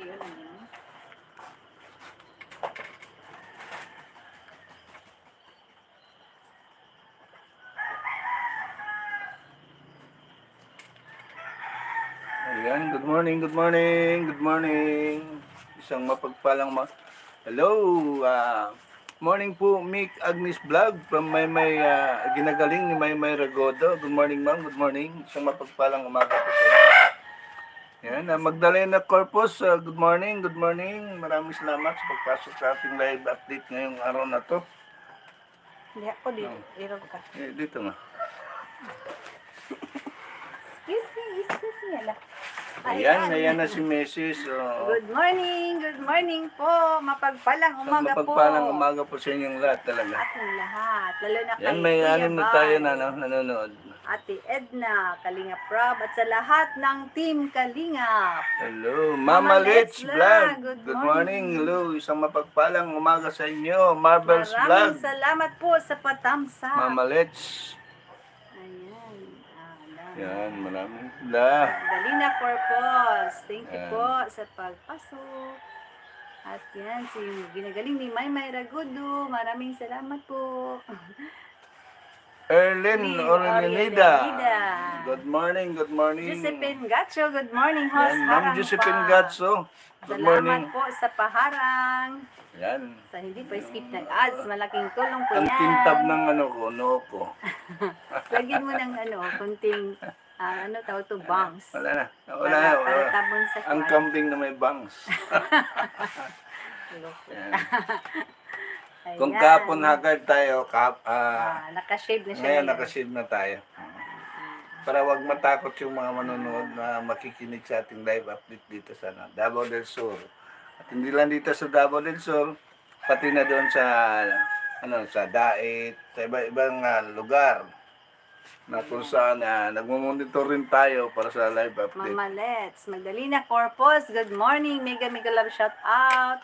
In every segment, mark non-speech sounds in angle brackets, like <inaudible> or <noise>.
Yun, yun. Ayan, good morning, good morning, good morning. Isang mapagpalang ma... Hello, ah, morning po, Mick Agnes Vlog from may may ah, ginagaling ni May May Ragodo. Good morning, ma'am, good morning. Isang mapagpalang umaga po inyo. Yan, ah, Magdalena Corpus, ah, good morning, good morning. Maraming salamat sa pagpasok sa ating live update ngayong araw na to. Hindi ako dito. Irog ka. Eh, dito nga. Excuse me, excuse me. Ala. Ayan, ayan na si Mrs. Oh. Good morning, good morning po. Mapagpalang umaga po. mapagpalang umaga po sa inyong lahat talaga. Ating lahat. Lalo na kay Yan, may anim na tayo na no, nanonood. Ate Edna, Kalinga Prab, at sa lahat ng team Kalingap. Hello, Mama Mama Let's Vlog. Good Good morning. Hello, isang mapagpalang umaga sa inyo. Marvel's Maraming Vlog. salamat po sa patamsa. Mama Let's. Ayan. Ah. Yan, maraming la. Galina Corpus. Thank you Ayan. po sa pagpasok. At yan, si ginagaling ni Maymay Ragudo. Maraming salamat po. <laughs> Erlin. Orenida. Good morning, good morning. Josephine Gacho, good morning, host. Yan, Ma'am Harang Josephine pa. Gatso. Good Salamat morning. po sa paharang. Yan. Sa hindi pa skip ng ads, malaking tulong po Ang yan. tintab ng ano ko, noo ko. <laughs> Lagyan mo ng ano, kunting, ah, ano tawag to, bangs. Wala na. Wala Para, na. para Wala. tabon sa Ang kwan. kambing na may bangs. <laughs> <laughs> Yan. Ayan. Kung kapon haggard tayo, kap, ah, Ah, nakashave na siya ngayon ngayon. nakashave na tayo. Para wag matakot yung mga manonood na makikinig sa ating live update dito sa ano, Davao del Sur. At hindi lang dito sa Davao del Sur, pati na doon sa ano sa Dait, sa iba-ibang ah, lugar na kung saan uh, nagmumonitor rin tayo para sa live update. Mama Let's, Magdalena Corpus, good morning. Mega mega love shout out.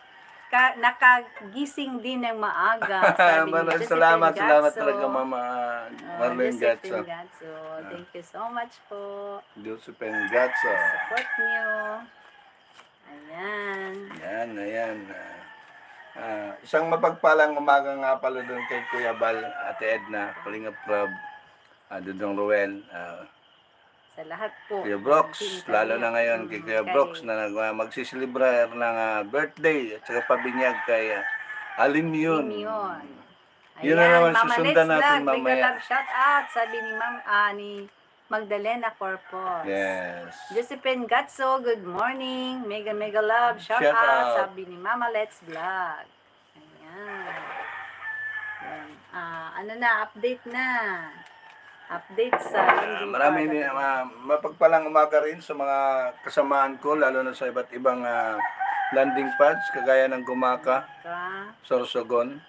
Ka, nakagising din ng maaga. <laughs> Sabi Maraming salamat, salamat Gatso. talaga Mama Oh, Marlene Josephine Gatso. Gatso. Thank you so much po. Josephine Gatso. Support niyo. Ayan. Yan, ayan. Ah, ah, isang mapagpalang umaga nga pala doon kay Kuya Bal, Ate Edna, Kalingap Club, uh, Dudong Ruel, ah, Sa lahat po. Kuya Brox, Team lalo na ngayon kay Kuya Kay- Brox na nag, uh, magsisilibrar ng ah, birthday at saka pabinyag kay uh, Alin yun. Team yun. Yun na naman, Mama susundan natin Vlog, Mega mamaya. love shout out. Sabi ni Ma'am, ah, ni Magdalena Corpus. Yes. Josephine Gatso, good morning. Mega mega love. Shout, Shout out. out. Sabi ni Mama Let's Vlog. Ayan. Ayan. Ah, ano na, update na. Update sa landing marami pad. din, ah, mapagpalang umaga rin sa mga kasamaan ko, lalo na sa iba't ibang ah, landing pads, kagaya ng Gumaka, Ka, Sorsogon,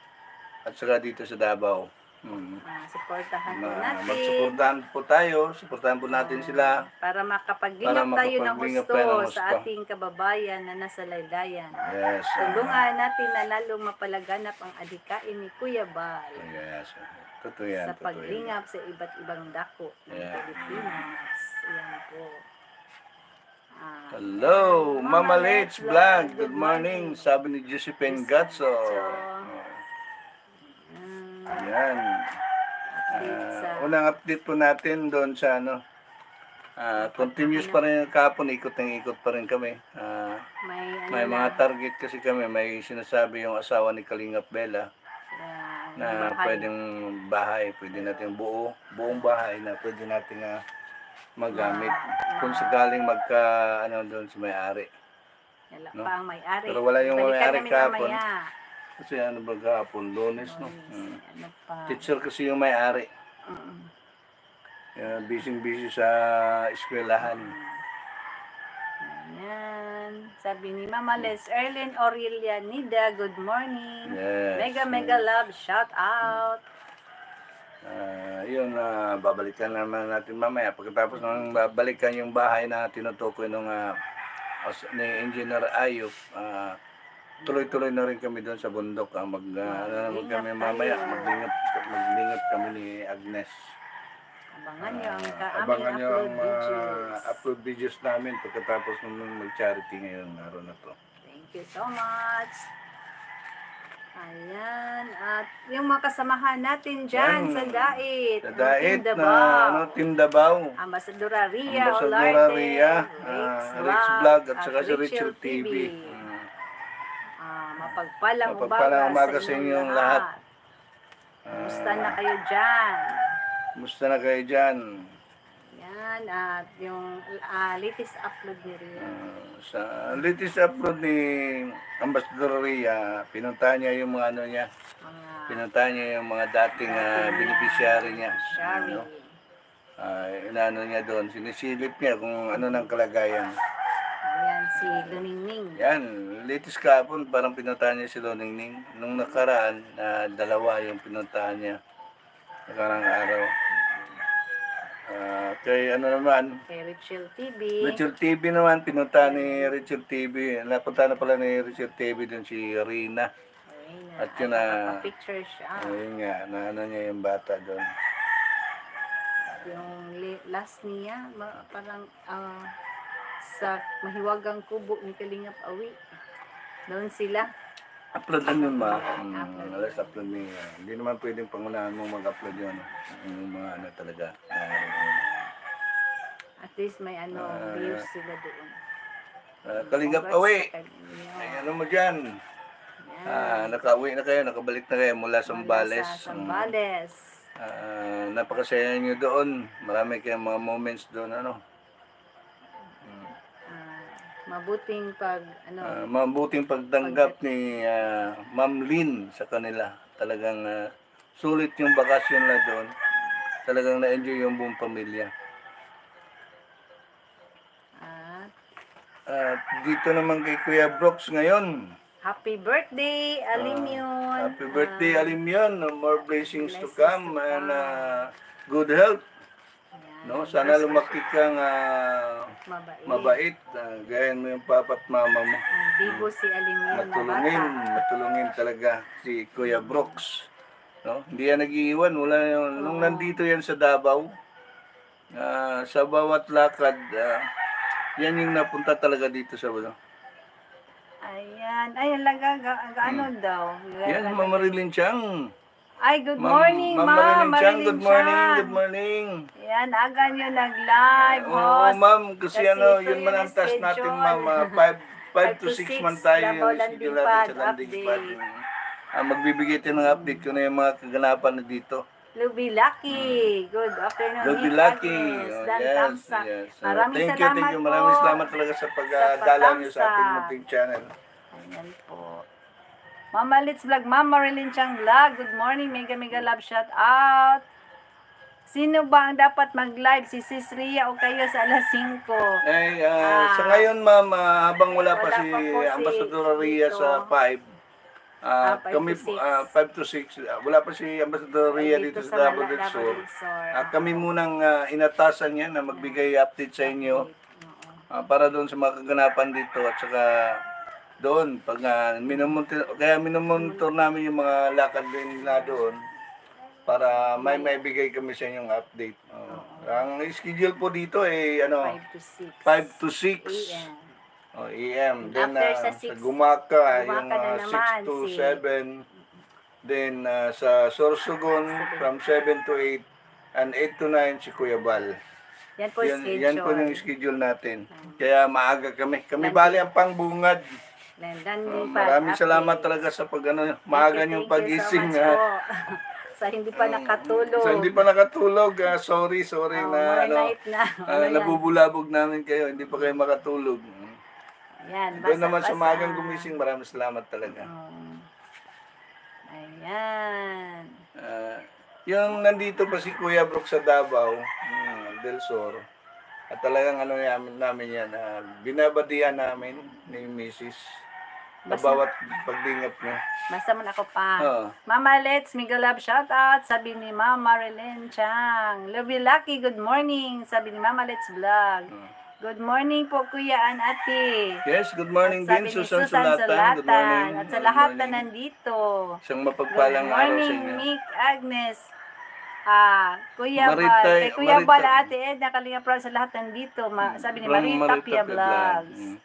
at saka dito sa Davao. Hmm. ah, supportahan po Na, natin. magsuportahan po tayo, suportahan po natin sila. Para Para makapaglingap tayo ng gusto sa ating kababayan na nasa laylayan. Yes. Tulungan natin na lalong mapalaganap ang adikain ni Kuya Bal. yes. Totoo yan. sa Totoo yan. paglingap sa iba't ibang dako ng Yeah. Pilipinas. Ayan po. Ah, Hello, Mama Let's Vlog. Good morning. Sabi ni Josephine Gatso. mm, Yan. update sa Ah, unang update po natin doon sa ano. ah, continuous pa rin kahapon, ikot ng ikot pa rin kami. Ah, may ano may na, mga target kasi kami, may sinasabi yung asawa ni Kalingap Bella ah, na bahay. pwedeng bahay, pwede natin buo, buong bahay na pwede natin ah, magamit kung sakaling magka ano doon sa may-ari. Wala no? pa ang may-ari. Pero wala yung may-ari kahapon. Kasi ano ba kahapon, lunes no. Hmm. Ano pa? Teacher kasi yung may-ari. Mm. Kaya busy-busy sa eskwelahan. Sabi ni Mama Les Erlen Aurelia Nida, good morning. Yes. Mega mega love, shout out. Ah, yun, ah, babalikan naman natin mamaya. Pagkatapos ng babalikan yung bahay na tinutukoy ng ni Engineer Ayop, ah, tuloy-tuloy na rin kami doon sa bundok. Ah, mag, ah, ano naman kami mamaya, maglingap, maglingap kami ni Agnes. Abangan nyo ang ka abangan aming nyo upload ang ah, videos. upload videos namin pagkatapos namin mag-charity ngayon araw na to. Thank you so much. Ayan. At yung mga kasamahan natin dyan Yan. sa Dait. Sa Team na ano, Team Davao. Ambassadora Ria Ambassadora Olarte, Ria, ah, Rex Vlog, at saka si Richard TV. Ah, Ah, mapagpalang Mapagpalang umaga, umaga sa inyong lahat. Kumusta na kayo dyan? Kumusta na kayo dyan? Yan, at yung ah, latest upload ni Ria. Ah, sa latest upload ni Ambassador Ria, pinuntahan niya yung mga ano niya, Mga pinuntahan niya yung mga dating uh, beneficiary niya. sharing. Ano? Ah, inaano niya doon, sinisilip niya kung ano ng kalagayan. Ayan, si Luningning. Yan, latest kahapon parang pinuntahan niya si Loningning. Nung nakaraan, na dalawa yung pinuntahan niya. Nakarang araw. Ah, kay ano naman, Kay Richel TV. Richard TV naman, pinuntahan ni Richard TV. Napunta na pala ni Richard TV doon si Rina. Ayun na. At yun na- picture siya. Ayun nga, na ano niya yung bata doon. Yung last niya, parang ah, sa mahiwagang kubo ni Kalingap Awi. Doon sila. Upload lang yun ma. Hmm, alas upload niya. Hindi naman pwedeng pangunahan mo mag-upload yun. Yung mga ano talaga. ah, At least may ano, Ah. views sila doon. ah, kalingap kanyo. Ay, ano mo dyan? Yan. Ah, nakauwi na kayo, nakabalik na kayo mula sa Sambales. Mula Sa Sambales. Ah, napakasaya nyo doon. Marami kayong mga moments doon. Ano? Mabuting pag, ano, Ah, mabuting pagtanggap ni ah, Ma'am Lynn sa kanila. Talagang ah, sulit yung bakasyon na doon. Talagang na-enjoy yung buong pamilya. at At dito naman kay Kuya Brooks ngayon. happy birthday, Alimyon. Happy birthday, Alimyon. More blessings to blessings come to and come. ah, good health. Ayan. No? Sana lumaki kang ah, Mabait. mabait. ah, gayan mo yung papa at mama mo. Ang bibo si na Matulungin, matulungin talaga si Kuya Brooks. No? Hindi yan nag-iiwan. Wala yun. Nung nandito yan sa Davao, ah, sa bawat lakad, ah, yan yung napunta talaga dito sa ano. Ayan. Ay, alaga, ga, ga, ano daw? Ga- Hmm. Yan, Mama Marilyn Chang. Ay, good morning, Ma'am ma'am. Marilyn Chang, good morning, good morning. Yan, aga nyo nag-live, Oo, host. ma'am, kasi, Kasi ano, yun man ang task natin, ma'am. 5 <laughs> Five to to 6 six, man tayo yung schedule Landing natin sa Pad landing update. pad. Ah, magbibigay tayo ng update kung ano yung mga kaganapan na dito. Luby Lucky. Good afternoon. Nick Lucky. Oh, yes, yes. Oh, Maraming thank you, salamat thank you. Maraming salamat talaga sa pagdalaw niyo sa ating munting channel. Ayan po. Mama Litz Vlog, Mama Marilyn Chang Vlog. Good morning. Mega mega love shout out. Sino ba ang dapat mag-live? Si Sis Ria o kayo sa alas 5? Eh, ah, Ah. sa ngayon, ma'am, ah, habang wala pa Wala si pa si Ambassador Ria dito. sa 5, Ah, ah, kami po, ah, 5 to 6, ah, wala pa si Ambassador Ria dito, sa del Davao Sur. del Sur. Ah, kami munang ah, inatasan niya na magbigay update sa inyo ah, para doon sa mga kaganapan dito at saka doon pag uh, minumonitor kaya minumonitor namin yung mga lakad din na doon para may maibigay kami sa inyong update. Oh. Ang schedule po dito ay ano 5 to 6. 5 to 6 a.m. oh, AM. Then After ah, sa sa Gumaka, Gumaka yung na ah, naman 6 to si- 7. Then ah, sa Sorsogon from 7 to 8 and 8 to 9 si Kuya Bal. Yan po Yan, schedule. yan po yung schedule natin. Kaya maaga kami. Kami bali ang pangbungad. Landan Uh, din pa. maraming salamat talaga sa pag ano, maaga you pagising. so ha. <laughs> sa hindi pa nakatulog. Sa hindi pa nakatulog, ah, sorry, sorry Oh, na ano, na. ah, yan? nabubulabog namin kayo, hindi pa kayo makatulog. Yan, Doon naman sa basa-basa. magang gumising, maraming salamat talaga. Oh. Ayan. Ah, yung nandito pa si Kuya Brook sa Davao, mm, Del Sur, at talagang ano namin, namin yan, ah, binabadian namin ni Mrs. Basta- bawat pagdingap niya. Basta mo na ako pa. Oo. Mama Let's, Mega Love shout out. Sabi ni Mama Marilyn Chang. Love you lucky, good morning. Sabi ni Mama Let's Vlog. Good morning po Kuya An Ate. Yes, good morning din, Susan, Susan Sulatan. Good morning. At sa Good lahat na morning. nandito. Isang Good mapagpalang araw sa morning, inyo. Nick Agnes. Ah, Kuya Bal, Maritay- kay Kuya Marita- Bal, Ate Ed, nakalinga sa lahat nandito. Ma, sabi ni Marita Tapia Vlog. Vlogs. Mm.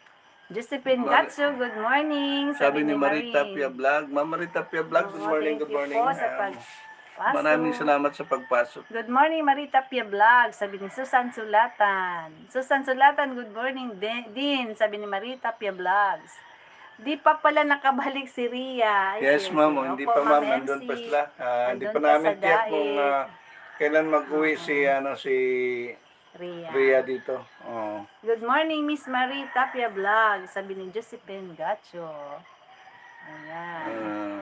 Josephine Gatsu, good morning. Sabi ni Marita. Pia Vlog. Ma'am Marita Pia Vlog, good Oo, morning, good morning. po sa pagpasok. Maraming salamat sa pagpasok. Good morning, Marita Pia Vlog. Sabi ni Susan Sulatan. Susan Sulatan, good morning din. Sabi ni Marita Pia Vlogs. Di pa pala nakabalik si Ria. Ay, Yes, ma'am. oh, Hindi pa, ma'am. MC. Nandun pa sila. Ah, Hindi pa namin tiyak kung ah, kailan mag-uwi si, ano, si Ria. Rhea dito. Oh. Good morning, Miss Marie Tapia Vlog. Sabi ni Josephine Gacho. Ayan. Ah,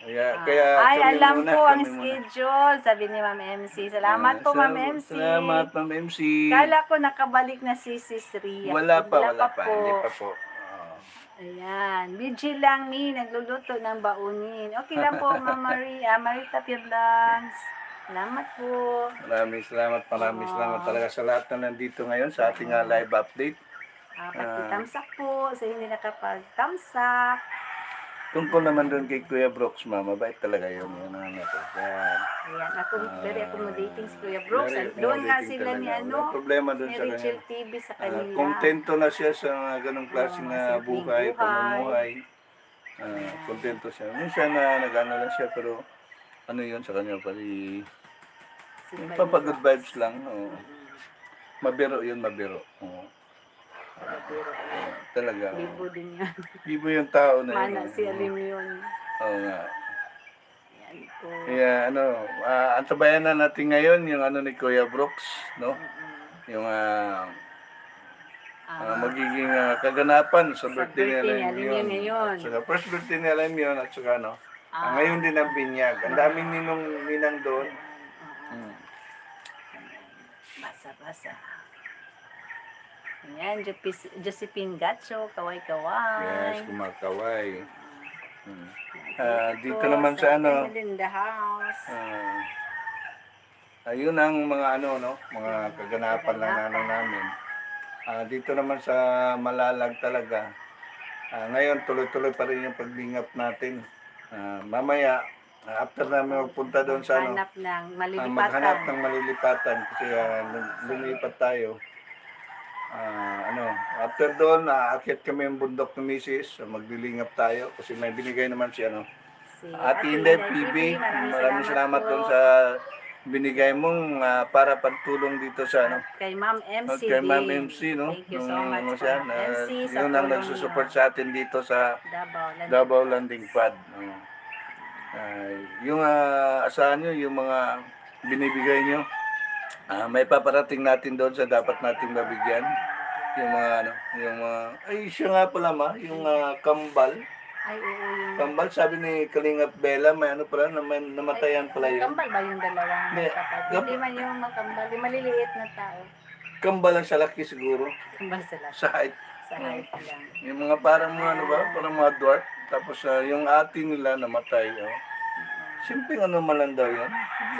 kaya, Ah, kaya ay, alam muna, ko ang muna. schedule. Sabi ni Ma'am MC. Salamat Ah, po, Ma'am MC. Salamat, Ma'am MC. Kala ko nakabalik na si Sis Ria. Wala pa, wala pa. po. Hindi pa po. Ah. Ayan. Vigil lang mi, nagluluto ng baunin. Okay lang po, Ma'am. Marie Tapia Vlogs. Salamat po. Maraming salamat, maraming salamat talaga sa lahat na nandito ngayon sa ating ah, live update. Uh, Pagkitamsak po sa hindi nakapagtamsak. Tungkol naman doon kay Kuya Brooks, ma, mabait talaga yun. Yun ang ano. Yan. Ayan, ako, very accommodating si Kuya Brooks. Very Doon nga sila ni ano, Walang problema doon sa kanya. TV sa Ah, kanila. kontento na siya sa mga ganong klaseng Ah, na buhay, buhay. pamumuhay. Ah, kontento siya. Minsan na nag-ano lang siya, pero ano yun sa kanya, pali Simple papagood vibes lang. oo. Mabiro yun, mabiro. Oo. Talaga. oo. Libo din yan. Bibo yung tao na yun. Mana si Alim yun. Oo nga. Yan po. Kaya ano, uh, antabayan na natin ngayon yung ano ni Kuya Brooks, no? Yung ah, ah, magiging ah, kaganapan sa birthday ni birthday ni Alam Alam yun. ngayon. At saka first birthday ni Alam yun at saka ano, ah, Ah. ngayon din ang binyag. Ang daming ninong ninang doon. Basa-basa. Ayan, Josephine Gacho, kaway-kaway. Yes, kumakaway. Hmm. Yan dito po naman sa ano, in the house. Ah, ayun ang mga ano no, mga kaganapan lang na namin. Ah, dito naman sa Malalag talaga. Ah, ngayon tuloy-tuloy pa rin yung paglingap natin. Ah, mamaya after namin magpunta doon sa ano, Hanap ng ah, malilipatan. maghanap ng malilipatan kasi ah, lum- lumipat tayo. Ah, ano, after doon, aakyat kami yung bundok ng misis, so maglilingap tayo kasi may binigay naman si ano, Si Ate Inday PB, maraming salamat doon sa binigay mong ah, para pagtulong dito sa ano. Kay Ma'am MC. Kay Ma'am. MC, no? Thank you so Nung much ano siya, Ma'am na, MC, sa yun ang tulong nagsusupport sa atin dito sa Davao. Davao Landing Pad. no? Ah, yung ah, asahan nyo, yung mga binibigay nyo, ah, may paparating natin doon sa dapat nating mabigyan. Yung mga ano, yung mga, ay siya nga pala ma, yung ah, kambal. Ay, oo, yung... Kambal, sabi ni Kalingap Bella, may ano pala, naman, namatayan pala yun. Kambal ba yung dalawang Hindi. magkapatid? Gab- Hindi man yung magkambal. Yung maliliit na tao. Kambal ang salaki siguro, Kambal sila. sa height. Sa height lang. Yung mga parang mga ano ba, parang mga dwarf. Tapos ah, yung ate nila namatay. Oh. Simpleng ano man lang daw yun.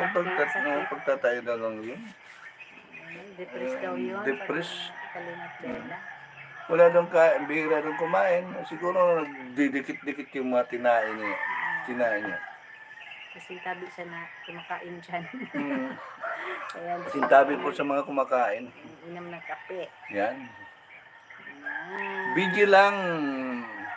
Sa pagtat uh, pagtatayo daw lang yun. Depressed daw yun. Kalingat Bella. Wala daw ka, bihira daw kumain. Siguro nagdidikit-dikit yung mga tinain niya. Tinain niya. Kasi tabi siya na kumakain dyan. Hmm. <laughs> Kaya Sintabi po sa mga kumakain. inom ng kape. Yan. Video lang.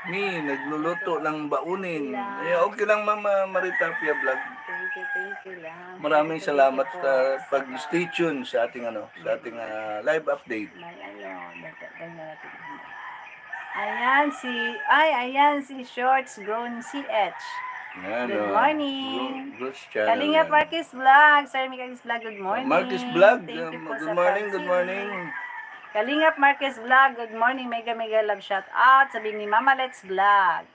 Mi, nagluluto ng baunin. Eh, okay lang Mama Marita Pia Vlog. Thank you, thank you lang. Maraming salamat sa pag-stay tuned sa ating ano, sa ating ah, live update. Ano. Ayan si, ay, ayan si Shorts Grown CH. Yan, Good oh. morning. Gross channel. Kalinga. Marquez Vlog. Sir Marquez Vlog, good morning. Marcus Vlog. Um, good sa morning, good morning. Kalingap Marquez Vlog, good morning. Mega mega love shout out. Sabi ni Mama Let's Vlog.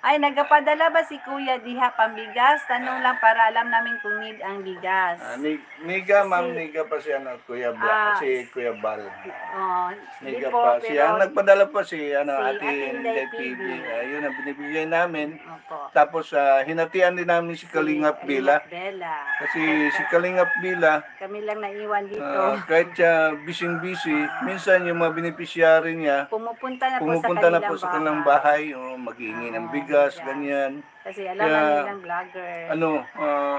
Ay, nagapadala ba si Kuya Diha pambigas? Tanong lang para alam namin kung need ang bigas. Ah, ni, niga, ma'am, niga pa si ano, Kuya Bal, Ah, si Kuya Bal. Oh, hindi Niga po, pa. Pero... ang nagpadala pa si, ano, Si Ate Ate Inday Inday PB. Ayun ang binibigay namin. Opo. Tapos, ah, hinatian din namin si Kalingap Bila. Bella. Kasi si Kalingap Bila, Kami lang naiwan dito. ah, kahit siya busy-busy, minsan yung mga beneficiary niya, pumupunta na pumupunta na po po sa sa kanilang bahay. bahay, o maghihingi ng Oo, bigas, bigas. ganyan. Kasi alam na Kaya, nilang vlogger. Ano, ah, Oo.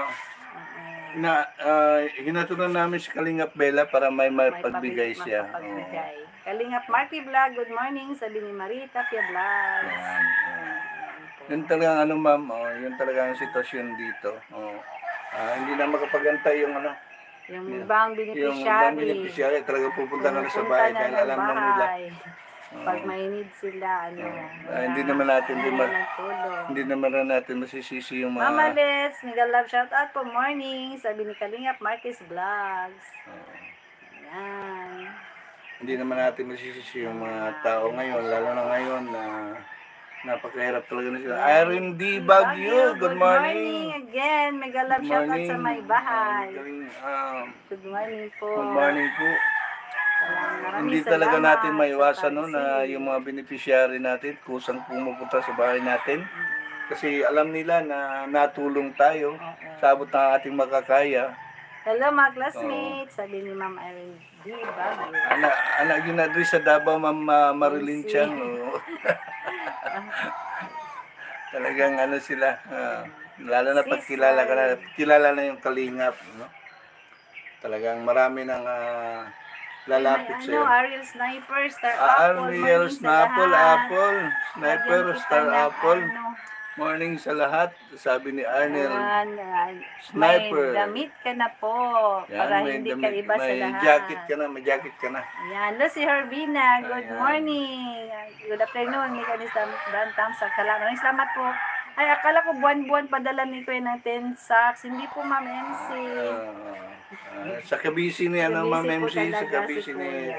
na, uh, hinatunan namin si Kalingap Bella para may May mapagbigay pabig- siya. mapapagbigay. Kalingap Marky Vlog, good morning. Sabi ni Marita Pia Vlog. Yan, yan. Yun talagang ano ma'am, oh, yun talaga ang sitwasyon dito. Oh. Ah, hindi na makapagantay yung ano, Yung ibang yung beneficiary. ibang beneficiary talaga pupunta na sa bahay na dahil alam na nila. Pag may need sila, ano. Ah, hindi naman natin din ma- hindi naman na natin masisisi yung mga Mama Liz, mega love shout out po morning. Sabi ni Kalingap Marquez Vlogs. Yan. hindi naman natin masisisi yung mga tao ngayon, lalo na ngayon na napakahirap talaga na sila. Irene D. Baguio, good morning. again. Mega love Good shout out morning. sa may bahay. Galing, ah, Good morning po. good morning po. Maraming Hindi talaga salamat natin sa maiwasan no, na yung mga beneficiary natin kusang pumupunta sa bahay natin. Kasi alam nila na natulong tayo sa abot ng ating makakaya. Hello mga classmates. Sabi ni Ma'am Irene D. Baguio. Anak, anak yun na doon sa Davao, Ma'am uh, Marilyn Chang. oh. <laughs> Talagang ano sila. ah, lalo na pag kilala ka na, kilala na yung kalingap. No? Talagang marami ng ah, lalapit May sa ano. Ariel Sniper, Star Ah, Apple. Ariel, lahat. Apple, Sniper, Star Apple. ano, Morning sa lahat, sabi ni Arnel. Sniper. May damit ka na po. Yan, para may, hindi ka damit- iba sa may lahat. jacket ka na, may jacket ka na. Yan. Lucy Herbina, good Ayan. morning. Good afternoon. May kanis Bantam sa Kala. Maraming salamat po. Ay, akala ko buwan-buwan padala ni Kuya ng 10 sacks. Hindi po, Ma'am MC. Ah, ah, sa kabisi ni ano, Kabisi Ma'am MC, sa kabisi si ni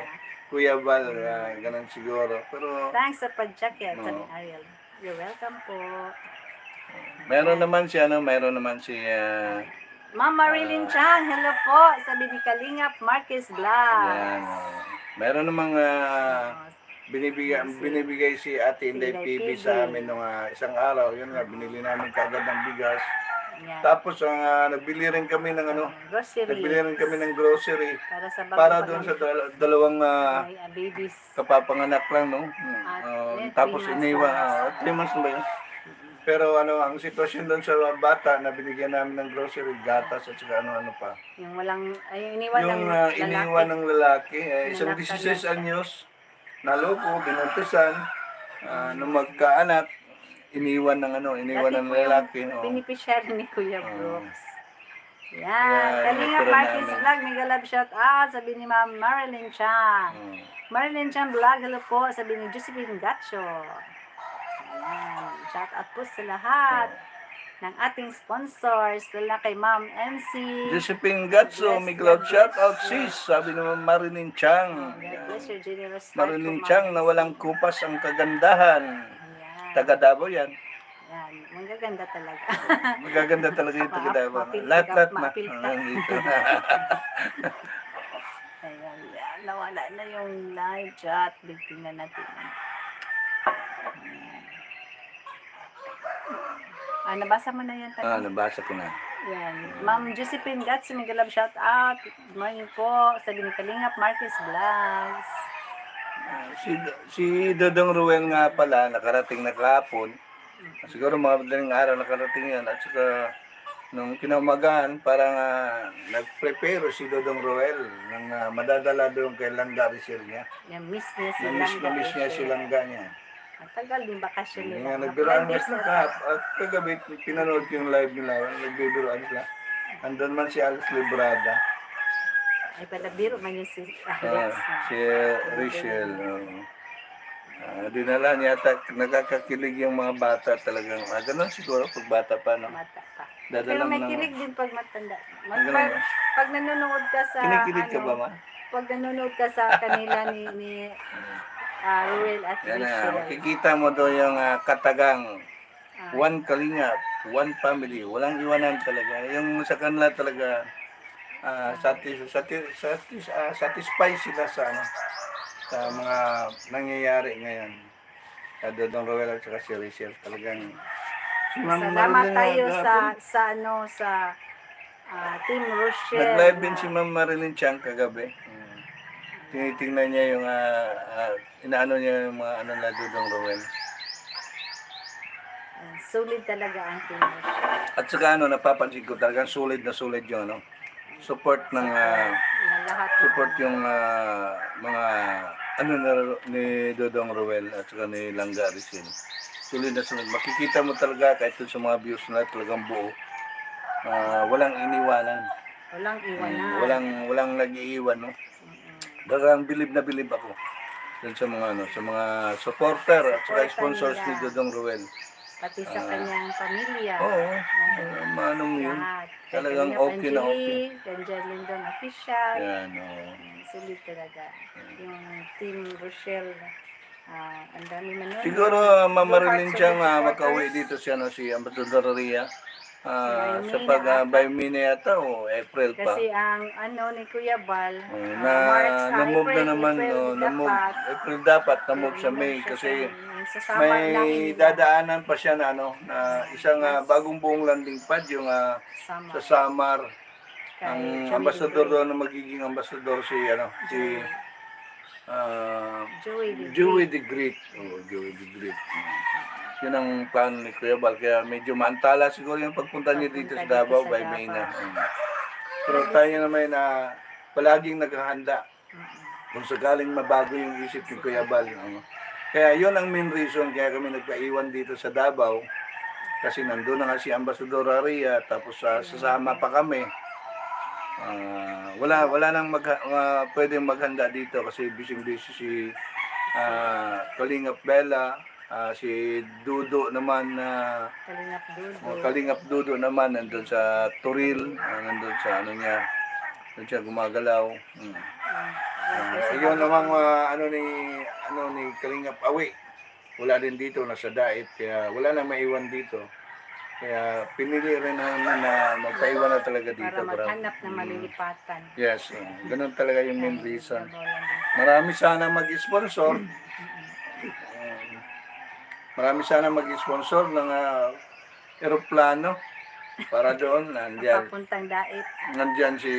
Kuya. Val, ah, ganun siguro. Pero Thanks sa pag-jacket, sabi Oo. ni Ariel. You're welcome po. meron naman si ano, meron naman si ah, Ma'am Marilyn Chan, hello po. Sabi ni Kalingap Marquez Blas. yan, ah, meron namang ah, binibigay binibigay si Ate Inday PB sa amin nung ah, isang araw. Yun nga, binili namin kagad ng bigas. Yan. Tapos ang ah, nagbili rin kami ng ano, Grocery. nagbili rin kami ng grocery Para sa bago para pa doon sa dal- dalawang ah, ah, babies. kapapanganak lang, no? Hmm. At Oh, eh, tapos three months iniwan, na. ah, three months na ba yun? Pero ano, ang sitwasyon doon sa bata na binigyan namin ng grocery, gatas at saka ano-ano pa. Yung walang, ay, yung iniwan ng Yung ah, lalaki. iniwan ng lalaki, eh, isang Lalaki 16 anyos, naloko, binuntisan, ah, nung magkaanak, iniwan ng ano, iniwan ng lalaki. oh. Beneficiary ni Kuya Brooks. Yan. Yan, Kalinga natira Marquez namin. Vlog, mega love shout out. Sabi ni Ma'am Marilyn Chan. Oh. Marilyn Chan Vlog, hello po. Sabi ni Josephine Gacho. Ayan. Shout out po sa lahat ng ating sponsors. Lala kay Ma'am MC. Josephine Gatso, Bless may cloud shout out sis, sabi naman Marilyn Chang. Heart Marilyn Chang na walang kupas ang kagandahan. Ayan. Taga Davao yan. Yan. Magaganda talaga. <laughs> Magaganda talaga yung taga Davao. Lahat-lahat na. Ah, dito. Ayan, yan. Nawala na yung live chat. Tingnan natin. Ah, nabasa mo na yan. ah, Taga. nabasa ko na. Yan. Ma'am Josephine Gats, may galab shout out. Good morning po. Ni Kalingap, Marcus Vlogs. Ah, Si, si Dodong Ruel nga pala, nakarating na kahapon. Siguro mga madaling araw nakarating yan. At saka, nung kinamagaan, parang ah, nag-prepare si Dodong Ruel ng ah, madadala doon kay Landa Rizal niya. Yan, miss niya si Na-miss Langga na miss niya si Langga niya. Matagal din bakasyon nila. Mga nagbiroan 12 mas days na na. kahap. At kagabi, pinanood yung live nila. Nagbibiroan sila. Andun man si Alex Librada. Ay, pala biro man yun si Ah, Alex. na. si Rachel. oo. Ah, dinala niya at nakakakilig yung mga bata talagang. Ah, ganun siguro pag bata pa. No? Mata pa. Dadala Pero mo may ng- kilig din pag matanda. Mag, pag, pag nanonood ka sa, Kinikilig ka ano, ba, ma? pag nanonood ka sa kanila ni, ni ah, Ruel at Yan na, makikita mo doon yung ah, katagang Ah, one kalingap, one family. Walang iwanan talaga. Yung sa kanila talaga ah, satis, satis, satis, ah, satisfy sila sa ano, sa mga nangyayari ngayon. Sa Dodong Roel at saka si Rachel. Talagang Salamat Marilyn tayo sa kahapon, sa ano sa ah, Team Rochelle. Nag-live din si Ma'am Marilyn Chang kagabi. Mm. Tinitingnan niya yung, ah, ah, inaano niya yung mga ano na Dodong Roel. Ah, Solid talaga ang Rochelle. At saka ano, napapansin ko talagang solid na solid yung ano, support ng Na lahat support yung ah, mga ano na, ni Dodong Ruel at saka ni Langga Rizal. Solid na solid. Makikita mo talaga kahit sa mga views na talagang buo. ah, walang iniwanan. walang iwanan. Walang walang nag-iiwan, no? Talagang bilib na bilib ako dun sa mga ano, sa mga supporter at saka sponsors ni Dodong Ruel. Pati sa kanyang pamilya. Oo, uh, manong yun. Lahat. Talagang Kay okay na okay. kay Lindon Official. Yan, oo. Solid talaga. Yung Team Rochelle. ah ang dami manonood. Siguro Blue mamarilin siyang uh, makauwi dito siya no, si Ambassador Ria. Ah, By sa May pag na uh, by May na yata o April pa. Kasi ang ano ni Kuya Bal, Oh, ah, na March, ah, na-move April, na naman April no, na-move dapat. April dapat na-move sa May kasi lang may dadaanan pa siya na ano na isang ah, bagong buong landing pad yung ah, sa Samar Kay ang Joey ambassador doon na magiging ambassador si ano si ah, Joey. Joey the Great. Oh, Joey the Great. Mm. Yun ang plan ni Kuya Bal. Kaya medyo maantala siguro yung pagpunta niya dito sa Davao by. May na. Mm. Pero tayo naman na palaging naghahanda kung sakaling mabago yung isip ni Kuya Bal. ano. Kaya yun ang main reason kaya kami nagpaiwan dito sa Davao. Kasi nandun na nga si Ambassador Aria, tapos sa sasama pa kami. Ah, wala wala nang mag uh, pwedeng maghanda dito kasi busy busy si ah Kalingap Bella, ah, si Dudo naman na Kalingap Dudo. uh, Kalingap Dudo naman nandun sa Turil, ah, nandun sa ano niya, doon siya gumagalaw. Hmm. Ah, yun namang ah, ano ni ano ni Kalingap Awi. Wala din dito nasa Daet kaya wala na maiwan dito. Kaya pinili rin namin na magpaiwan na talaga dito. para maghanap ng Mm. malilipatan. Yes, uh, ganun talaga yung main reason. Marami sana mag-sponsor. Marami sana mag-sponsor ng ah, eroplano para doon. Nandiyan, Papuntang dait. nandiyan si,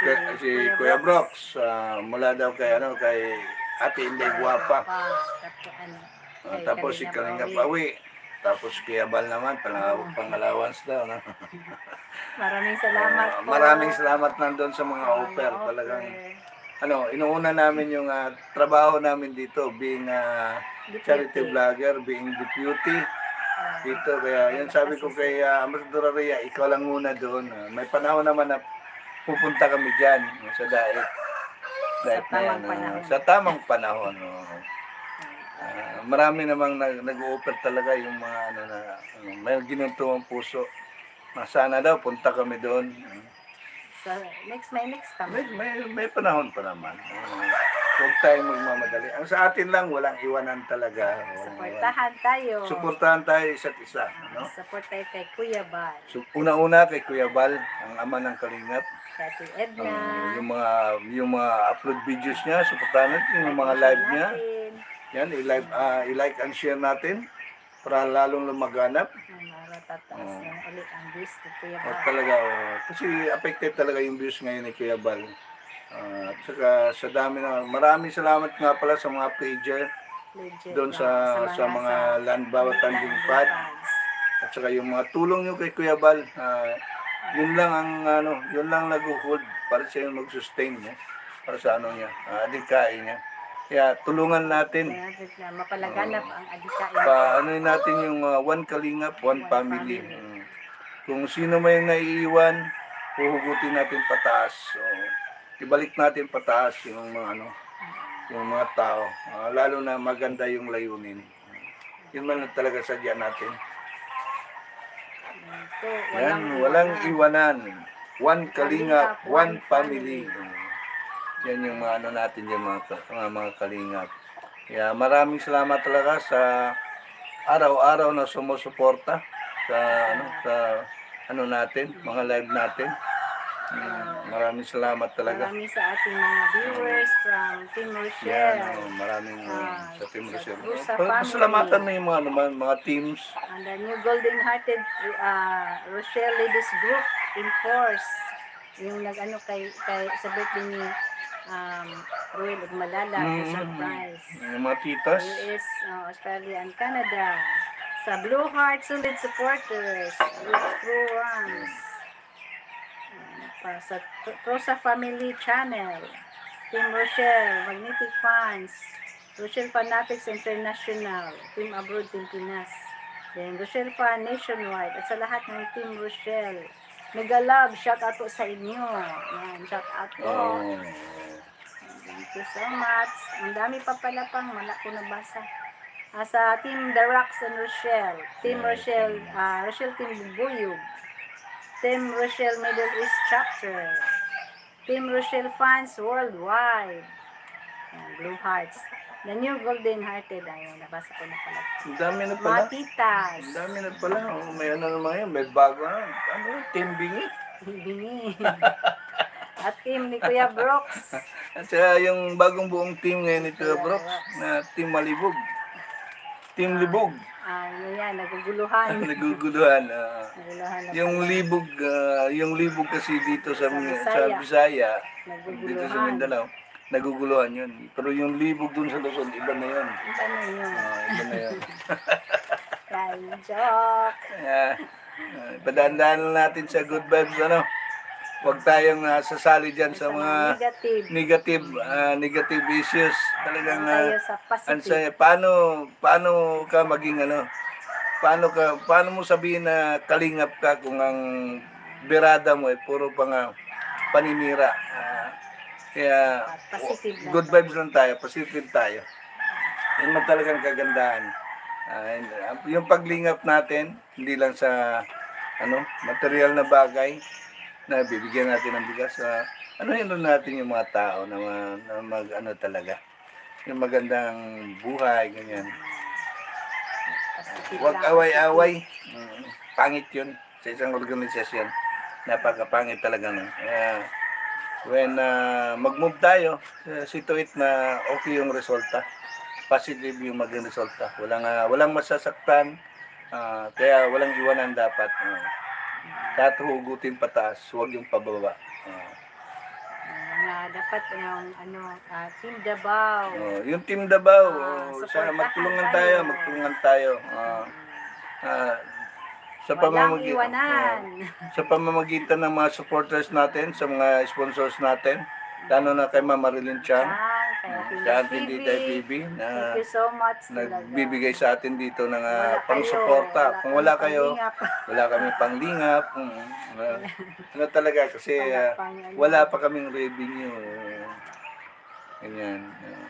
si, si Kuya Brox. ah, mula daw kay, ano, kay Ate Inday Guapa. Pa, tapos ano. Ah, kay tapos si Kalingap Kalingap Awi. Awi. Tapos Kuya Bal naman, pang, pang-allowance daw. No? <laughs> Maraming salamat Ah, po. maraming salamat nandun sa mga offer. Talagang ano, inuuna namin yung ah, trabaho namin dito being ah. Charity vlogger, being deputy Ah, dito. Kaya yan sabi ko kay uh, Ambassador Ria, ikaw lang muna doon. Ah, may panahon naman na pupunta kami dyan ah, sa Daet. Daet na tamang yan, ah, panahon. sa tamang panahon. oo. Ah, marami namang nag- nag-offer talaga yung mga ano na ano, may ginuntuang puso. Na sana daw punta kami doon. So, next, may next kami. May, may, may panahon pa naman. Uh, huwag tayong magmamadali. Ang sa atin lang, walang iwanan talaga. Walang. Supportahan tayo. Suportahan tayo isa't isa. No? Support tayo kay Kuya Bal. So, una-una kay Kuya Bal, ang ama ng Kalingap. Kay Ate Edna. Uh, yung mga yung mga upload videos niya, suportahan natin yung mga live niya. Yan, i-live, ah, i-like and share natin para lalong lumaganap. Para tataas Oo. na ulit ang views ni Kuya At Bal. talaga, oh, kasi affected talaga yung views ngayon ni Kuya Bal. Ah, at saka sa dami na, maraming salamat nga pala sa mga pager doon sa, sa mga land bawat tanding pad. At saka yung mga tulong nyo kay Kuya Bal, ah, yun lang ang ano, yun lang nag-hold para siya yung mag-sustain no? para sa ano niya, uh, adikain niya. Kaya tulungan natin, Kaya na mapalaganap ang adikain. pa ano natin yung ah, one kalingap, one family. Mm. Kung sino may naiiwan, huhugutin natin pataas. So, ibalik natin pataas yung mga ano, yung mga tao. Ah, lalo na maganda yung layunin. Yun man talaga sadya natin. Ito, Yan, walang iwanan. One kalingap, one family. Yan yung mga ano natin yung mga, mga, mga kalingap. Kaya maraming salamat talaga sa araw-araw na sumusuporta sa ano sa ano natin, mga live natin. Mm, maraming salamat talaga. Marami sa ating mga viewers from Team Yan, Rochelle. oh, maraming uh, Ah, sa Team sa Rochelle. Pa- family. Pasalamatan mo yung mga, naman, mga teams. And the new Golden Hearted uh, Rochelle Ladies Group in Force. Yung nag-ano kay, kay sa birthday ni um, Ruel Ugmalala, Mm. surprise. Yung mga titas. US, uh, Australia, and Canada. Sa Blue Heart Solid Supporters. Rich Blue Ones. Para sa Trosa Family Channel. Team Rochelle, Magnetic Fans. Rochelle Fanatics International. Team Abroad, Team Pinas. Then Rochelle Fan Nationwide. At sa lahat ng Team Rochelle. Mega love, shout out po sa inyo. Yan, shout out po. Oh. Thank you so much. Ang dami pa pala pang wala ko nabasa. Ah, sa Team The Rocks and Rochelle. Team Rochelle, ah, Rochelle Team Bubuyog. Team Rochelle Middle East Chapter. Team Rochelle Fans Worldwide. Ayan, Blue Hearts. The New Golden Hearted. Ayun, nabasa ko na pala. Ang dami na pala. titas. Ang dami na pala. Oh, may ano naman yun. May bago na. Ano? Team Bingi. Bingi. <laughs> At team ni Kuya Brooks. <laughs> At saka yung bagong buong team ngayon ni Kuya Brooks na Team Malibog. Team Libog. Ah, yun yan, <laughs> naguguluhan. Naguguluhan. ah. Naguguluhan na yung libog, ah, yung libog kasi dito sa, Sa sa Bisaya. Naguguluhan. dito sa Mindanao, naguguluhan yun. Pero yung libog dun sa Luzon, iba na yun. Ang tanong yun. Ah, iba na yun. <laughs> Kay joke. <laughs> Kaya, uh, padandaan natin sa good vibes, ano. Huwag tayong ah, sasali dyan sa mga negative. negative ah, negative issues. Talagang tayo ah, sa ang positive. saya, paano paano ka maging ano? Paano ka paano mo sabihin na kalingap ka kung ang birada mo ay puro pang ah, paninira. Ah, kaya positive lang good vibes lang tayo, positive tayo. Yan man talagang kagandahan. Ah, and, ah, yung paglingap natin, hindi lang sa ano, material na bagay na bibigyan natin ng bigas. ah, ano yun natin yung mga tao na, na mag ano talaga. Yung magandang buhay, ganyan. Huwag away-away. Mm, pangit yun sa isang organisasyon. Napakapangit talaga nun. Kaya, when ah, mag-move tayo, uh, situate na okay yung resulta. Positive yung maging resulta. Walang, ah, walang masasaktan. ah, kaya walang iwanan dapat. Uh, lahat hugutin pataas, huwag yung pababa. Ah, Mga dapat yung ano, ah, Team Davao. oh, yung team Davao, Ah, oh, sana magtulungan tayo. tayo, magtulungan tayo. Ah, ah, sa Walang pamamagi- iwanan. ah, sa pamamagitan ng mga supporters natin, sa mga sponsors natin, lalo na kay Mama Marilyn Chan, Ah, sa ating Tita TV. Bibi, Thank na you so much talaga. nagbibigay sa atin dito ng Wala uh, kayo, pang-suporta. Kung wala kayo, panglingap. wala kami panglingap. Mm, uh, <laughs> ano talaga, kasi Wala pang ano. wala pa kaming revenue. Ganyan. uh,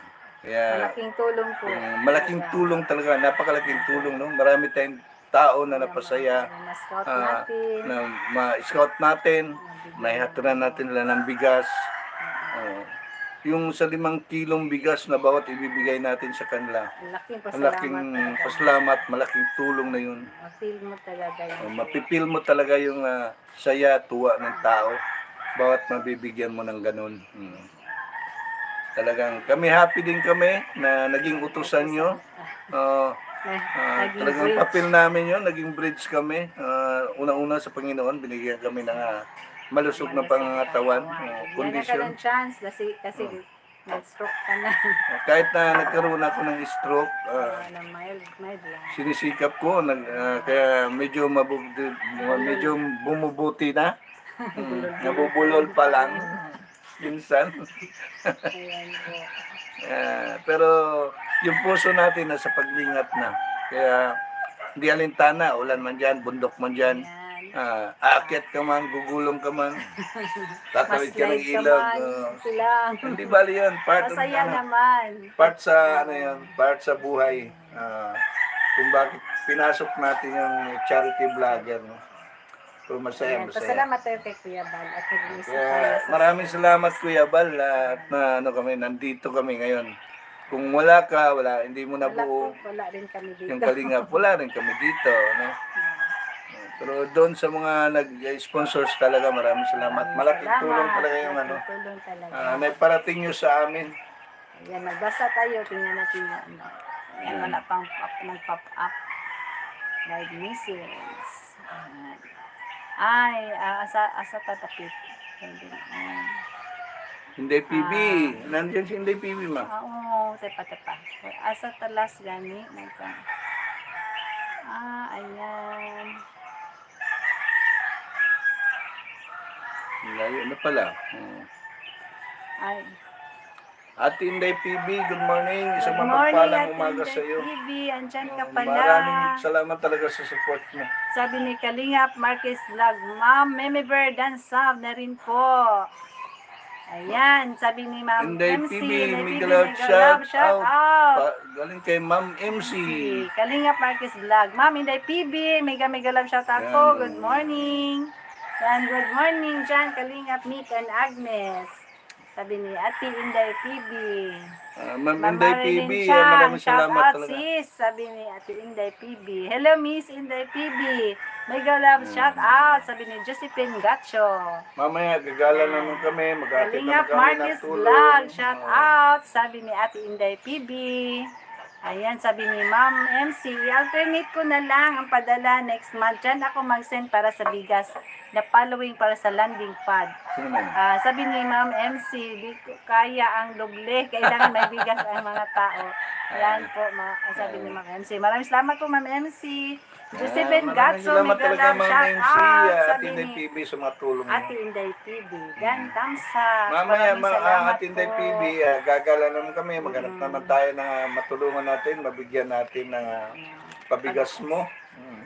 kaya, Malaking tulong po. mm, malaking tulong talaga, napakalaking tulong. No? Marami tayong tao na napasaya. Na-scout ah, natin. na ma-scout natin, naihaturan natin nila ng bigas. Oo. Yung sa limang kilong bigas na bawat ibibigay natin sa kanila. Malaking pasalamat laking talaga. pasalamat, malaking tulong na yun. Ma-feel mo talaga yun. Mapipil mo talaga yung ah, saya, tuwa ng tao. Bawat mabibigyan mo ng ganun. Mm. Talagang kami happy din kami na naging utusan nyo. <laughs> Ah, naging talagang papel namin yun, naging bridge kami. Ah, una-una sa Panginoon, binigyan kami ng ah, malusog na pangangatawan, ah, Yan na ka chance kasi, kasi Oh. nag-stroke ka na. Kahit na nagkaroon ako ng stroke, ah, na mild, mild lang. sinisikap ko, nag, ah, kaya medyo, mabubuti, medyo bumubuti na. <laughs> Hmm, nabubulol pa lang. Minsan. <laughs> Ah, pero yung puso natin nasa paglingap na. Kaya hindi alintana, ulan man dyan, bundok man dyan. Ayan. Ah, aakyat ka man, gugulong ka man, <laughs> tatawid ka ng man, ah. sila. hindi bali yan, part of, Masaya ano, naman. part sa ano yan, part sa buhay. Ah, kung bakit pinasok natin yung charity vlogger. No? Pero masaya, Ayan, masaya. pasalamat tayo kay Kuya Bal at tayo Kaya sa maraming salamat Kuya Bal at na ano kami nandito kami ngayon. Kung wala ka, wala hindi mo wala, nabuo po, wala rin kami dito. yung kalingap, wala rin kami dito, no? Pero doon sa mga nag-sponsors talaga, maraming salamat. Malaking Salamat. tulong talaga yung ano. Tulong talaga. Uh, naiparating nyo sa amin. Ayan, magbasa tayo. Tingnan natin yung ano. Ayan, wala pang pop, nag-pop up. Live messages. Ay, ah, asa, asa tatapit. Ayan. Hindi PB. Nandiyan si Hindi PB, ma. Ah, oo, tepa, tepa. Asa talas gani. Nagka. Ah, ayan. Layo na pala. Hmm. Ay. Ate Inday PB, good morning. Isang Good morning, mapagpalang umaga sa iyo. TV. Andyan ka pala. Maraming salamat talaga sa support mo. Sabi ni Kalingap Marquez Vlog, Ma'am Meme Bird and Sab na rin po. Ayan, sabi ni Ma'am Inday MC. PB, PB, out, shout shout out. out. Pa, galing kay Ma'am MC. Kalingap Marquez Vlog. Ma'am Inday PB, mega mega love shout out po. Good morning. Yan, good morning dyan, Kalingap Nick and Agnes. Sabi ni Ate Inday PB. Ah, Ma'am Inday PB, ah, Chan, maraming shout salamat out talaga. sis, sabi ni Ate Inday PB. Hello Miss Inday PB. Mega love shout out, sabi ni Josephine Gacho. Mamaya, gagala naman kami. Naman Kalingap kami ng tulong. Vlog, shout Ah. out, sabi ni Ate Inday PB. Ayan, sabi ni Ma'am MC, alternate ko na lang ang padala next month. Diyan ako mag-send para sa bigas na following para sa landing pad. Ah, sabi ni Ma'am MC, di ko kaya ang doble, <laughs> kailangan may bigas ang mga tao. Ayan po, ma sabi ni Ma'am MC. Maraming salamat po, Ma'am MC. Josephine Ah, Gatso, Ma'am shout out. ah, Sabi ni PB sa mga tulong mo. Ate Inday PB. Gan Tamsa. Mamaya, ma, ah, Ate Inday. Mm. PB, ah, gagala naman kami. Maghanap naman tayo na matulungan natin, mabigyan natin ng ah, pabigas mo.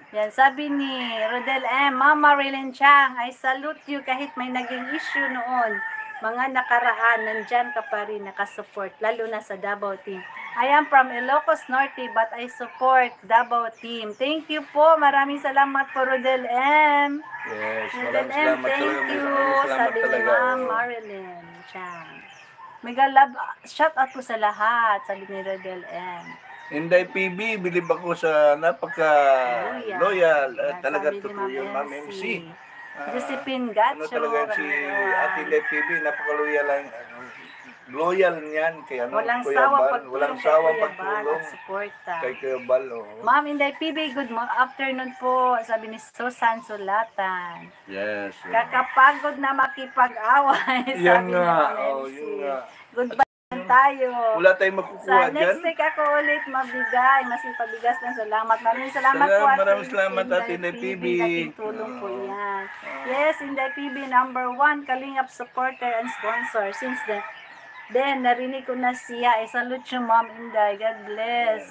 Yan, sabi ni Rodel M. Mama Rilin Chang, I salute you kahit may naging issue noon. Mga nakaraan, nandyan ka pa rin nakasupport, lalo na sa Davao team. I am from Ilocos Norte, but I support Davao team. Thank you po. Maraming salamat po, Rodel M. Yes, Rodel maraming M, salamat thank talaga. you. Sabi ni. Ma'am. Marilyn Chang. Mega love, shout out po sa lahat, sabi ni Rodel M. Inday PB, bilib ako sa napaka loyal. At Yan, talaga ni totoo yung Ma'am MC. Ah, Josephine Ano Gacho. talaga si Ate Inday PB, napaka-loyal lang. ano, Loyal niyan kay ano, Walang Kuya sawang Bal. Walang sawang pagtulong suporta. kay Kuya Bal. oh. Ma'am Inday PB, good afternoon po, sabi ni Susan Sulatan. Yes. oh. Kakapagod na makipag-away, <laughs> Yan sabi ni nga, Ma'am oh, yun nga. Goodbye tayo. Wala tayong makukuha Sa dyan. next week ako ulit mabigay, mas ipabigas ng salamat. Maraming salamat po Salamat, Ate maraming salamat, Inday Ate Inday PB. Laking tulong po yan. Yes, Inday PB number one, Kalingap supporter and sponsor. Since then, then narinig ko na siya. I salute you, Ma'am Inday. God bless.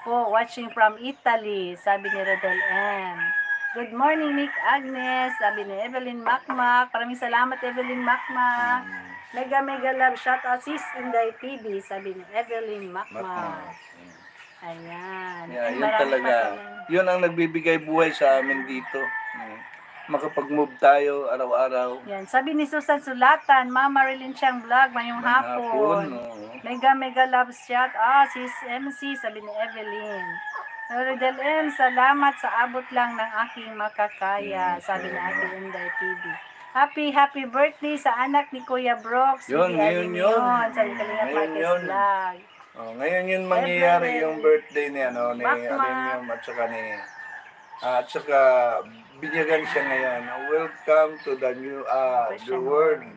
Po, watching from Italy, sabi ni Rodel M. Good morning, Mick Agnes, sabi ni Evelyn Makmak. Maraming salamat, Evelyn Makmak. Mega mega love shout out sis Inday PB, sabi ni Evelyn. Makmak. Ayan. Yeah, yun marami talaga. Yun ang nagbibigay buhay sa amin dito. Makapag-move tayo araw-araw. Yan. Sabi ni Susan Sulatan, Mama Marilyn Chang Vlog, mayong Hapon. hapon. oo. Mega mega love shout out sis MC, sabi ni Evelyn. Rodel M, salamat sa abot lang ng aking makakaya, Yes, sabi ni. Ate Inday PB. Happy, happy birthday sa anak ni Kuya Brooks. Yun, Hindi ngayon yun. Sabi ni Kalinga yun. Vlog. Oh, ngayon yun mangyayari yung birthday ni ano ni. Alimium at saka ni at saka binyagan siya ngayon. Welcome to the new ah the world.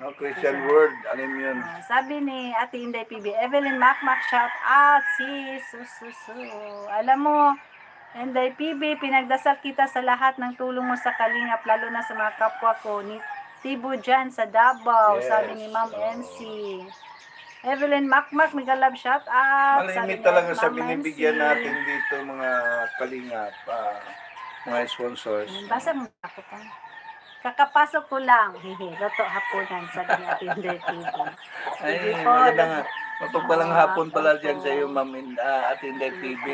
No Christian world. Alam yun. Ah, sabi ni Ate Inday PB, Evelyn Macmac, shout out, sis, sususu. Alam mo, Inday PB, pinagdasal kita sa lahat ng tulong mo sa Kalingap, lalo na sa mga kapwa ko, ni Tibo dyan sa Davao, Yes, sabi ni Ma'am oo. MC. Evelyn Macmac, mega love shout out. Malimit talaga sa binibigyan MC. natin dito mga kalingap, ah, mga sponsors. Basa mo ako ka. Kakapasok ko lang. <laughs> Hehe, loto hapunan, Ate Inday PB. Ay, maganda nga. Mapagpalang hapon pala dyan sa iyo, Ma'am In- Ate Inday TV.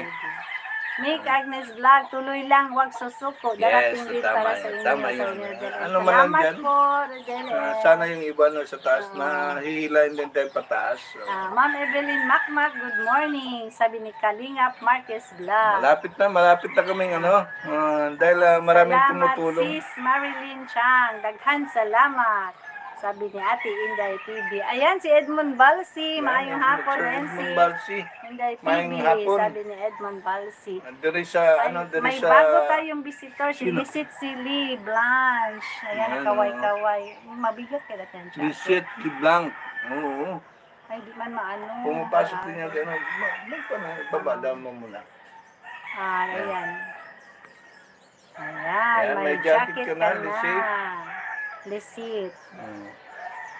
Nick Agnes Vlog, tuloy lang, wag susuko. Yes, Darating din tama para yan, sa inyo. tama sa yun. Rodel. Ano man lang Salamat dyan? po, Rodel. Ah, sana yung iba no, sa taas na hihilahin din tayo pataas. So, Ah, Ma'am Evelyn Macmac, good morning. Sabi ni Kalingap Marquez Vlog. malapit na, malapit na kaming ano. ah, dahil ah, maraming salamat, tumutulong. sis Marilyn Chang. Daghan salamat. Sabi ni Ate Inday TV. Ayan, si Edmond Balsi. Maayong hapon, NC. Edmond Balsi. Inday TV. Maayong hapon. Sabi ni Edmond Balsi. Diri sa, Ay, ano, diri may sa... bago tayong visitor, si Sino? Visit si Lee Blanche. Ayan, Ayan, kaway-kaway. Mabigat ka natin siya. Lisette Blanc. Oo. Ay, di man maano. Pumapasok din yan. Ano, ma- may pa na, ibabada mo muna. Ah, Yan. ayan. Ayan, Ayan, may, may jacket, jacket ka ka na. Na, Lisit. Lisit. Mm.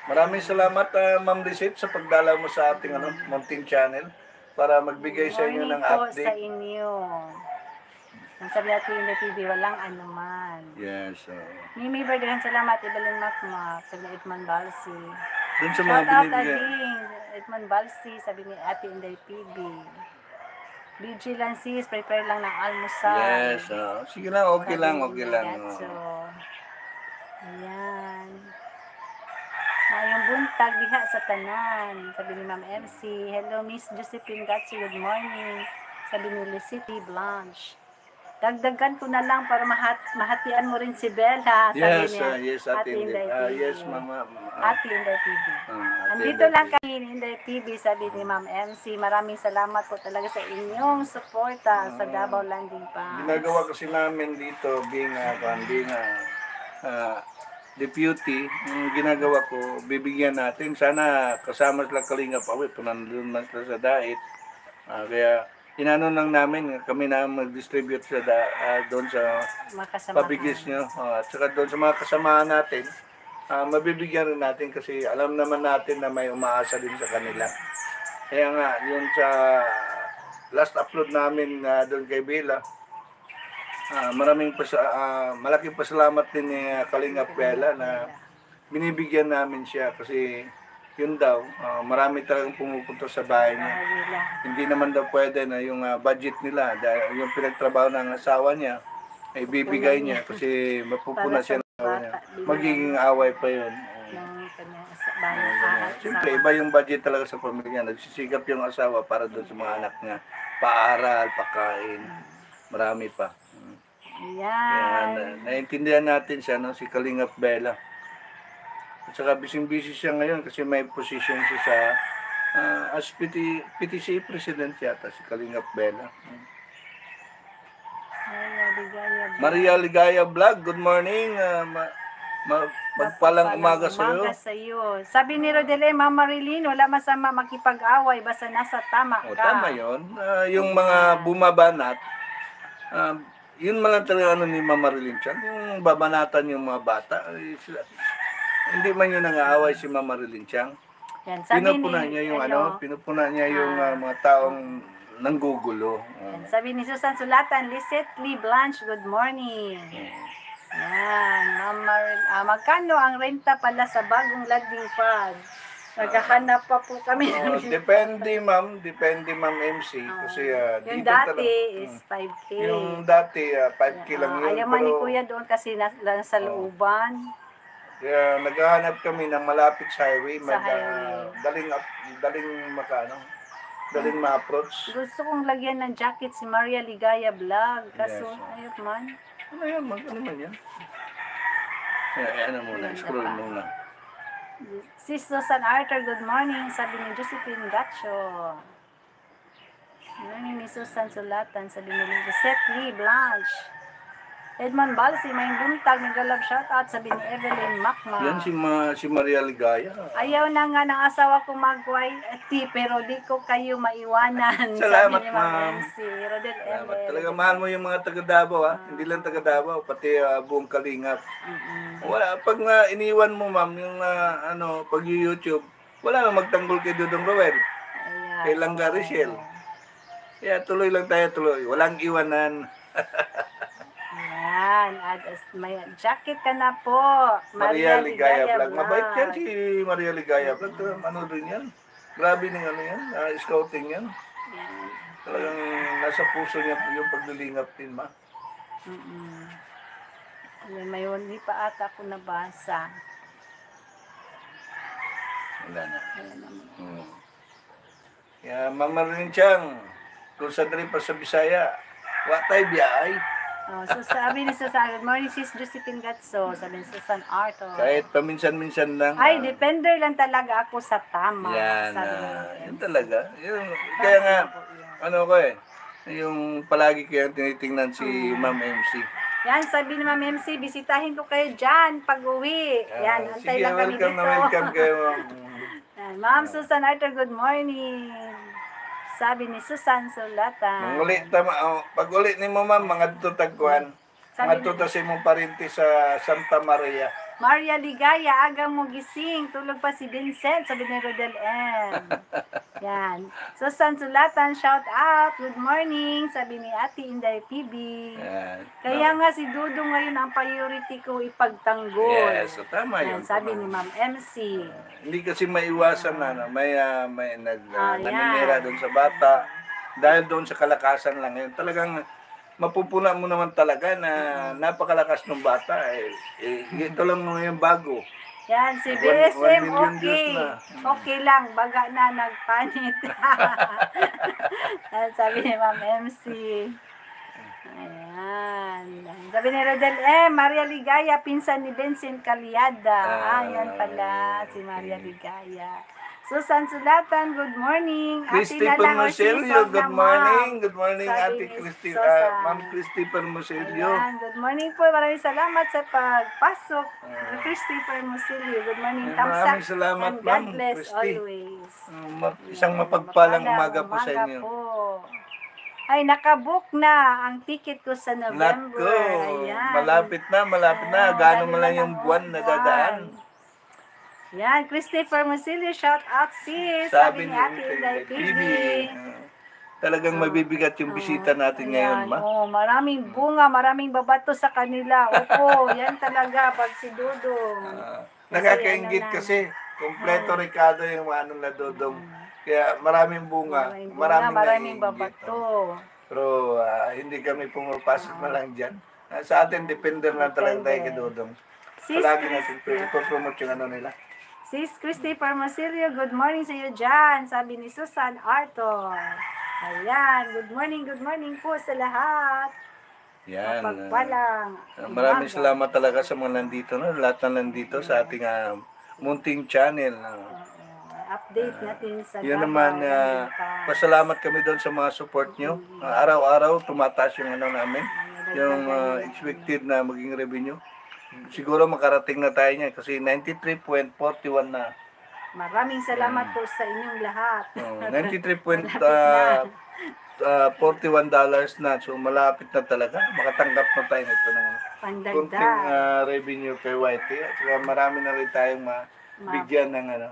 Maraming salamat, ah, Ma'am Lisette, sa pagdala mo sa ating ano, Mountain Channel para magbigay sa inyo ng po sa update. inyo. Ang sabi natin yung TV, walang anuman. Yes. Uh, Mimi Berdahan, salamat. Ibalin Makmak. Sabi ni Edmond Balsi. dun sa mga Shout out. Edmond Balsi. Sabi ni Ate Inday PB. BG lang sis. Prepare lang ng almusal. Yes. ah. sige lang, okay Sabi lang, okay lang. Gatso. Ayan. Mayong buntag diha sa tanan. Sabi ni Ma'am MC. Hello Miss Josephine Gatso. Good morning. Sabi ni Licity Blanche. Dagdagan ko na lang para mahat mahatian mo rin si Bella. Sabi Yes, niya. ah, yes, Ate Inday. Ah, TV. yes, Mama. ah, Ate Inday TV. ah, Ate Andito lang kami ni Inday TV, sabi ni Ma'am MC. Maraming salamat po talaga sa inyong suporta sa Davao Landing Pass. Ginagawa kasi namin dito, being, uh, being uh, ah, deputy, yung ginagawa ko, bibigyan natin. Sana kasama sila Kalinga pa, kung nandun man sila sa dait. Ah, kaya, inano lang namin, kami na mag-distribute sa da, ah, doon sa pabigis nyo. Ah, at saka doon sa mga kasamahan natin, ah, mabibigyan rin natin kasi alam naman natin na may umaasa din sa kanila. Kaya nga, yun sa last upload namin na doon kay Bella, ah, maraming pas ah, malaking pasalamat din ni uh, Kalinga Bella na binibigyan namin siya kasi yun daw, ah, marami talagang pumupunta sa bahay niya hindi naman daw pwede na yung ah, budget nila dahil yung pinagtrabaho ng asawa niya ay bibigay niya kasi mapupuna siya ng asawa niya. Magiging away pa yun. Ah, Siyempre, iba yung budget talaga sa pamilya. Nagsisikap yung asawa para doon sa mga anak niya. Paaral, pagkain, marami pa. Mm. Kaya Ayan. na, naiintindihan natin siya, no? si Kalingap Bella. At saka busy-busy siya ngayon kasi may position siya sa ah, as PT, PTC President yata, si Kalingap Bella. Maria Ligaya. Maria Ligaya Vlog, good morning. Ah, ma- ma- magpalang umaga sa iyo. Umaga sa iyo. Sabi ni Rodele, Ma'am Marilyn, wala masama makipag-away basta nasa tama O, ka. tama yun. Ah, yung mga bumabanat, ah, yun man lang talaga ano ni Mama Marilyn Chan, yung babanatan yung mga bata. ay sila- hindi man yun nangaaway si Mama Marilyn Chan. Yan, sabi Pinupuna ni, niya yung ano, pinupuna niya yung ah, mga taong nanggugulo. Yan, sabi ni Susan Sulatan, Lisette Lee Blanche, good morning. Yan, Ma'am Maril, ah, magkano ang renta pala sa bagong landing pad? Naghahanap pa po kami. Oh, depende ma'am, depende ma'am MC kasi ah, yung dito dati talaga- is 5K. yung dati ah, 5K lang Ah, yun. ayaw man ni pero- Kuya doon kasi nas, nasa looban. Kaya naghahanap kami ng malapit sa highway, Sa mag, ah, highway. daling up, daling makano, daling ma-approach. Gusto kong lagyan ng jacket si Maria Ligaya Vlog. Kaso, Yes, oh. ayun man. Ano yan, mag, ano man yan? Eh, ano muna, scroll muna. Sis Susan Arthur, good morning. Sabi ni Josephine Gacho. Good morning ni Susan Sulatan. Sabi ni Lisette Lee Blanche. Edmond Balsi, may buntag, nag-love shoutout. Sabi ni Evelyn Macma. Yan si, Ma, si Maria Ligaya. Ayaw na nga ng asawa ko mag-YT, pero di ko kayo maiwanan. Salamat, Sabi ni Ma'am. MC. Rodel Salamat. Talaga mahal mo yung mga taga Davao ha. Hindi lang taga Davao, pati ah, buong Kalingap. Mm-mm. Wala, pag nga iniwan mo ma'am, yung ah, ano, pag YouTube, wala na magtanggol kay Dudong Roel. Ayan. Kay Langga Richel. Kaya tuloy lang tayo tuloy. Walang iwanan. <laughs> Ayan. At may jacket ka na po. Maria Ligaya Vlog. Vlog. Mabait yan si Maria Ligaya Vlog. Ano rin yan? Grabe ng ano yan. ah, scouting yan. Ayan. Talagang nasa puso niya yung paglilingap din ma. Mm-mm. May hindi pa ata ako nabasa. Wala na. Ayan naman. Hmm. Kaya Mama Rin Chang, kung sa pa sa Bisaya, watay biyay. Oh, so sabi ni Susan, good morning sis Josephine Gatso. Sabi ni Susan Arthur. Kahit paminsan-minsan lang. Ay, ah, depender lang talaga ako sa tama. Yan, sabi ah, talaga. Yun, kaya nga, ano ko eh, yung palagi ko yung tinitingnan si Mm. Ma'am MC. Yan, sabi ni Ma'am MC, bisitahin ko kayo dyan pag uwi. Yan, Ah, antay sige, lang kami welcome dito. na welcome kayo. Ma'am. <laughs> Yan, Ma'am Susan Arthur, good morning. Sabi ni Susan Sulatan. Manguli tama oh, pag uli ni mo ma'am mga tutagkuan. Mga tutas imong parinti sa Santa Maria. Maria Ligaya, agang mo gising. Tulog pa si Vincent, sabi ni Rodel M. <laughs> Yan. Susan Sulatan, shout out. Good morning, sabi ni Ate Inday PB. Yan. Kaya nga si Dudo ngayon ang priority ko ipagtanggol. Yes, so tama Yan, yun. sabi tama. ni Ma'am MC. Hindi kasi maiwasan na ano, may ah, may nag Ah, uh, yan. naninira doon sa bata dahil doon sa kalakasan lang yun. Talagang mapupuna mo naman talaga na napakalakas ng bata eh, eh ito lang ngayon bago. Yan, si One- BSM, one million okay. Okay lang, baga na nagpanit. <laughs> Sabi ni Ma'am MC. Ayan. Sabi ni Rodel M, Maria Ligaya, pinsan ni Vincent Caliada. Ah, Ayan pala, si Maria Ligaya. Susan Sulatan, good morning. Christy Ortiz, good morning. Good morning Sabi Ate Christy, Susan. ah, Ma'am Christy Permosilio. Ayan, good morning po. Maraming salamat sa pagpasok. Christy Permosilio, good morning. Ah, Tamsak. maraming salamat, Ma'am Christy. always. Mm, ma- Isang mapagpalang umaga po sa Umaga inyo. po. Ay, nakabook na ang ticket ko sa November. Nako, malapit na, malapit na. Dali mo lang yung ng buwan na dadaan. Yan, Christopher Musilio, shout out sis. Sabi Sabi ni Ate Inday. PB. Talagang mabibigat yung bisita natin ngayon, ma. Oh, maraming bunga, maraming babato sa kanila. Opo, <laughs> yan talaga pag si Dudong. Ah, nakakaingit na. kasi. Kompleto Ricardo yung ano na dodong. Kaya maraming bunga. Maraming bunga, Maraming, maraming babato. Pero ah, hindi kami pumapasok na lang dyan. Ah, sa atin, depende na talaga tayo kay Dodong. Palagi natin ipopromote yung ano nila. Sis Christy Parmasilio, good morning sa iyo dyan. Sabi ni Susan Arthur. Ayan, good morning, good morning po sa lahat. Yan. ah. Pagpalang. Ah, maraming salamat talaga sa mga nandito, no? lahat na nandito sa ating ah, munting channel. ah. Update natin sa Yun Davao, naman, ah, Lipas. pasalamat kami doon sa mga support nyo. Ah, araw-araw, tumataas yung ano namin, yung ah, expected na maging revenue. Siguro makarating na tayo niya kasi 93.41 na. Maraming salamat po sa inyong lahat. Oh, 93.41 <laughs> dollars na. So malapit na talaga. Makatanggap na tayo nito ng Pandagdag. ah, revenue kay YT. At saka marami na rin tayong mabigyan ng ano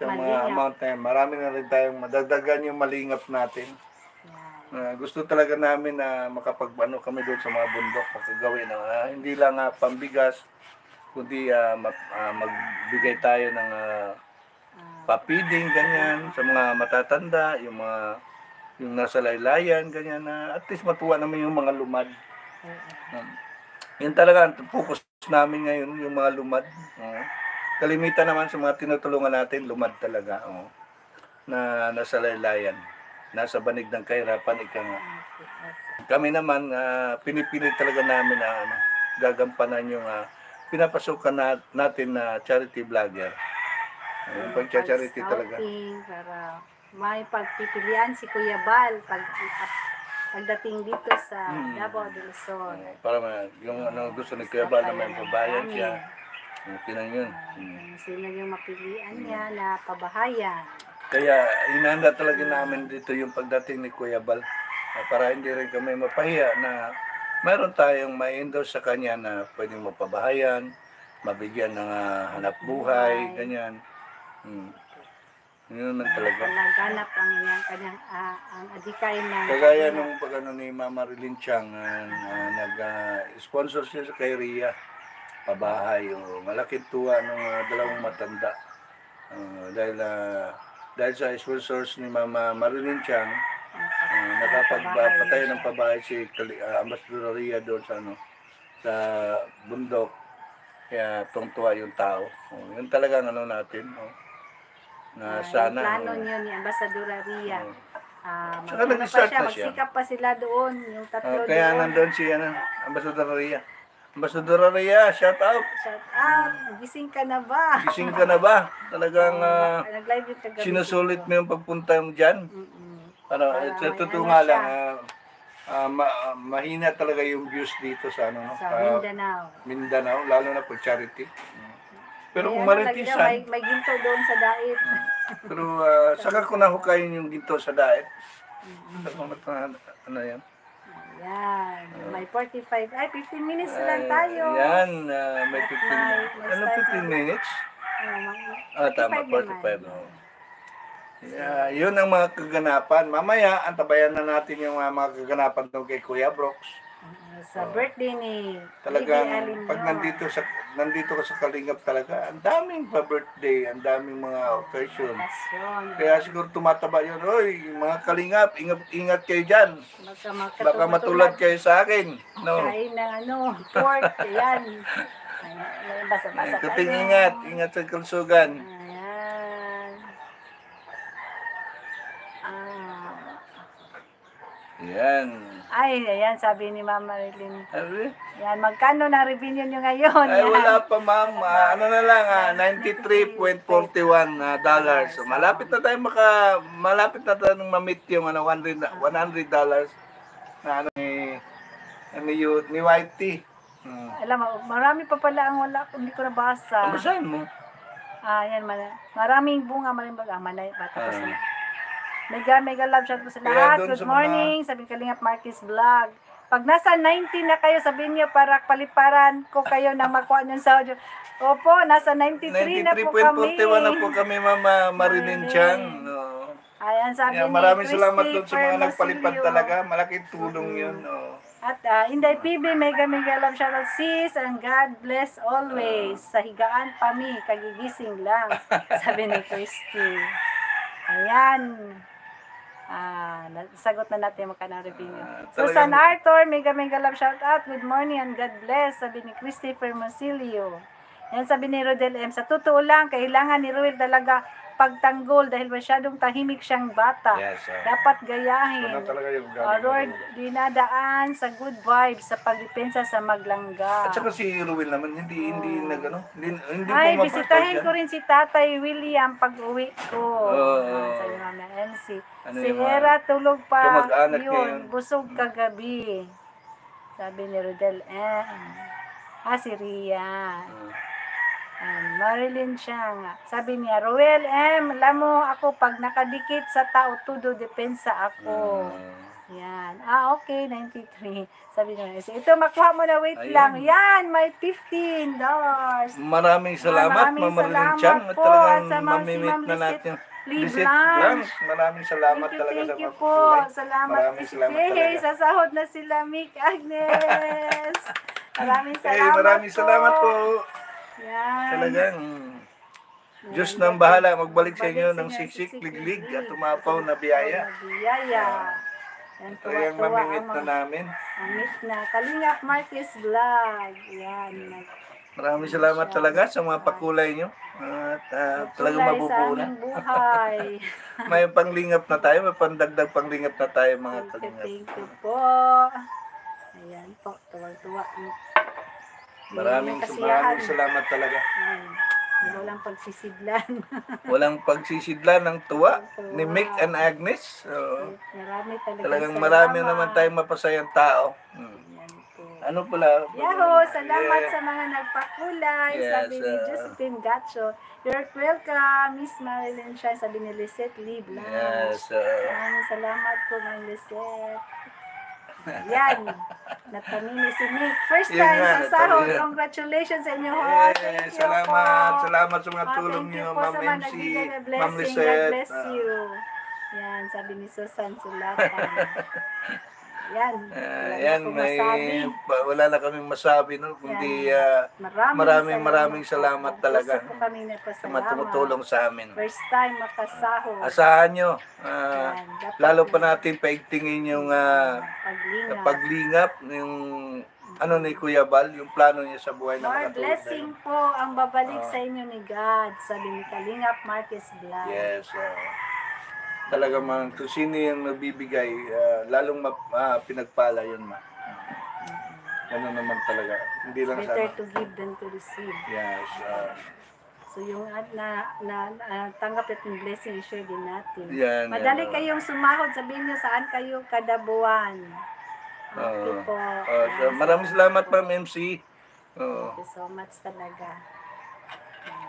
sa mga amount na yan. Marami na rin tayong madagdagan yung malingap natin. Ah, gusto talaga namin na makapagano kami doon sa mga bundok makagawin na hindi lang ah, pambigas kundi ah, ma- ah, magbigay tayo ng ah, papiding ganyan sa mga matatanda yung mga yung nasa laylayan ganyan na at least matuwa naman yung mga lumad Um, yun talaga ang focus namin ngayon yung mga lumad Oo. kalimitan naman sa mga tinutulungan natin lumad talaga oo. na nasa laylayan nasa banig ng kahirapan ika nga kami naman ah, pinipilit talaga namin na ano, gagampanan yung ah, pinapasukan na, natin na charity vlogger uh, pag-charity talaga para may pagpipilian si Kuya Bal pag pagdating dito sa Hmm. Davao del Sur. Uh, para ma- yung ano gusto ni Kuya Bal na may pabayan siya okay na yun Hmm. Sino yung mapilian niya na pabahayan. Kaya hinanda talaga namin dito yung pagdating ni Kuya Bal ah, para hindi rin kami mapahiya na mayroon tayong ma-endorse sa kanya na pwedeng mapabahayan, mabigyan ng ah, hanap buhay, ganyan. Hmm. Yun naman talaga. Palaganap ang iyang kanyang ah, ang adikay ng Kagaya nung pag ano ni Mama Rilin Chang, ah, ah, nag-sponsor siya sa kay Ria, pabahay. O, malaking tuwa ng ah, dalawang matanda. Ah, dahil ah, dahil sa sponsors ni Mama Marilyn Chang, uh, nakapagpatay ng pabahay si ah, Ambassador Ria doon sa ano sa bundok. Kaya tungtuwa yung tao. Oh, yun talaga ano natin. Oh, na Ah, sana. plano oh, niyo ni Ambassadora Ria. oh. Ah, Saka ano nag-start na siya. magsikap pa sila doon, yung tatlo Oh, kaya doon. nandun si ano, Ambassador Ria. Ambassador Ria, shout out. Shout out, gising ka na ba? Gising ka na ba? Talagang kagabi. sinusulit mo yung pagpunta mo dyan. Mm-mm. Para, Para sa totoo nga lang, ah, ah, ma- ah, mahina talaga yung views dito sa ano, no? Sa Ah, Mindanao. Mindanao, lalo na pag charity. Pero kung maritisan, may, may ginto doon sa dait. Pero ah, saka ko nahukayin yung ginto sa daet. Sa mga ano yan? Ayan. May 45. Ay, 15 minutes na lang tayo. Yan, ah, may 15 May- minutes. Ano start 15 minutes? Oh, Ah, tama, 45 45. Oh. Yeah, yun ang mga kaganapan. Mamaya, antabayan na natin yung ah, mga kaganapan doon kay Kuya Brooks. Ah, Sa birthday ni Talagang Lady pag nandito sa nandito ka sa Kalingap talaga, ang daming pa birthday, ang daming mga occasion. Kaya siguro tumataba yun, oy, mga Kalingap, ingat, ingat kayo dyan. Baka, matulad kayo sa akin. No. Kain ng ano, pork. Ayan, basa-basa Kuting tayo. ingat, ingat sa kalsugan. Ayan. Ah. Yan. Ay, ayan, sabi ni Mama Marilyn. Sabi, Yan, magkano na revenue nyo ngayon? Ay, Yan. wala pa ma'am. Ah, ano na lang, ah, 93.41 na dollars. So, malapit na tayo maka, malapit na tayo ma-meet yung ano, 100 100 dollars na ano ni, ni, ni Whitey. Hmm. Alam mo, marami pa pala ang wala, hindi ko nabasa. Ang basahin mo. Ah, yan, mala- maraming bunga, maraming baga, ah, manay, patapos Ah. na. Mega, mega love shout po sa lahat. Good sa mga- morning, sabi Kalingap Marquez Vlog. Pag nasa 19 na kayo, sabihin niyo para paliparan ko kayo nang makuha niyo sa audio. Opo, nasa 93 na po kami. 93.41 na po kami, Mama Marilyn Chan. No. Ayan, sabi Yeah, ni maraming salamat doon sa mga nagpalipad talaga. Malaking tulong yun. No. At uh, Inday PB, mega mega love shout out sis and God bless always. Sa higaan pa mi, kagigising lang. <laughs> Sabi ni Christy. Ayan. Ah, sagot na natin yung magkanang review. Ah, Susan talagang- Arthur, mega mega love shout out. Good morning and God bless. Sabi ni Christopher Masilio. Yan sabi ni Rodel M. Sa totoo lang, kailangan ni Ruel talaga pagtanggol dahil masyadong tahimik siyang bata. Yes, sir. Dapat gayahin. Ano talaga yung O Lord, dinadaan sa good vibes sa pagdepensa sa maglangga. At saka si Ruel naman, hindi, hindi nag, ano, hindi, hindi Ay, bisitahin ko rin si Tatay William pag uwi ko. Sabi nga na MC. Ano si yung mga Era tulog pa. Yun, yun? busog kagabi. Sabi ni Rodel M. Ah, si Rian. Um, Marilyn Chang. Sabi niya, Roel M, alam mo ako, pag nakadikit sa tao, tudo depensa ako. Yan. Ah, okay, 93. Sabi niya, ito makuha mo na, wait Ayan. lang. Yan, may 15 dollars. Maraming salamat, Maraming Ma'am Marilyn salamat Chan. At po talagang sa si mamimit na natin. Blanche. Blanche. Maraming salamat Thank you, talaga thank sa you mga po. Salamat Maraming po. salamat Hey, hey, talaga. sasahod na sila, Mick Agnes. <laughs> Maraming Hey, salamat maraming salamat po. Yan. Talagang Yan. Diyos nang bahala magbalik sa inyo ng siksik, liglig at umapaw na biyaya. Biyaya. Yan, Talagang tuwa-tuwa mamimit na namin. Mamit na. Kalingap Marquez Vlog. Yan. Maraming salamat talaga sa mga pakulay nyo. At ah, talagang mabubuo na. buhay. <laughs> May panglingap na tayo, may pandagdag panglingap na tayo mga kalingap. thank you po. Ayan po, tuwag-tuwa. Maraming, maraming salamat talaga. Ayan. Walang pagsisidlan. <laughs> Walang pagsisidlan ng tuwa ni Mick and Agnes. So, marami talaga talagang salamat. marami naman tayong mapasayang tao. Hmm. Ano pala? Yahoo! Salamat Yeah. sa mga nagpakulay. Yes, sabi ni uh, Josephine Gacho. You're welcome, Miss Marilyn Shine. Sabi ni Lisette Lee Blanche. Yes. uh, Maraming salamat po, Ma'am Lisette. Yan. Natamini si Nick. First time nga, sa sahod. natamini. Congratulations sa inyo. eh, Thank you salamat. po. Salamat sa mga Ah, tulong niyo, Ma'am MC, Ma'am blessing. God Lisette. bless you. Yan, sabi ni Susan Sulatan. <laughs> Yan. ah, na yan, may, masabi. wala na kaming masabi, no? Kundi Yan. ah, Maraming, maraming maraming salamat talaga po kami sa mga tumutulong sa amin. First time makasahod. Asahan nyo, ah, Yan, dapat lalo pa na- natin paigtingin yung ah, Paglingap. paglingap, yung ano ni Kuya Bal, yung plano niya sa buhay More makatulog blessing po ang babalik Ah. sa inyo ni God, sabi ni Kalingap Marquez Blanc. Yes. Uh, talaga man, kung sino yung nabibigay, ah, lalong map, ah, pinagpala yun ma. Ganun naman talaga. Hindi lang Better ano. to give than to receive. Yes. ah, So yung at na, na, na tanggap natin blessing, share din natin. yan. Madali yan, oh. kayong sumahod, sabihin nyo saan kayo kada buwan. Okay Oo. po. Ah, so, maraming salamat Ma'am MC. Oo. Thank you so much talaga.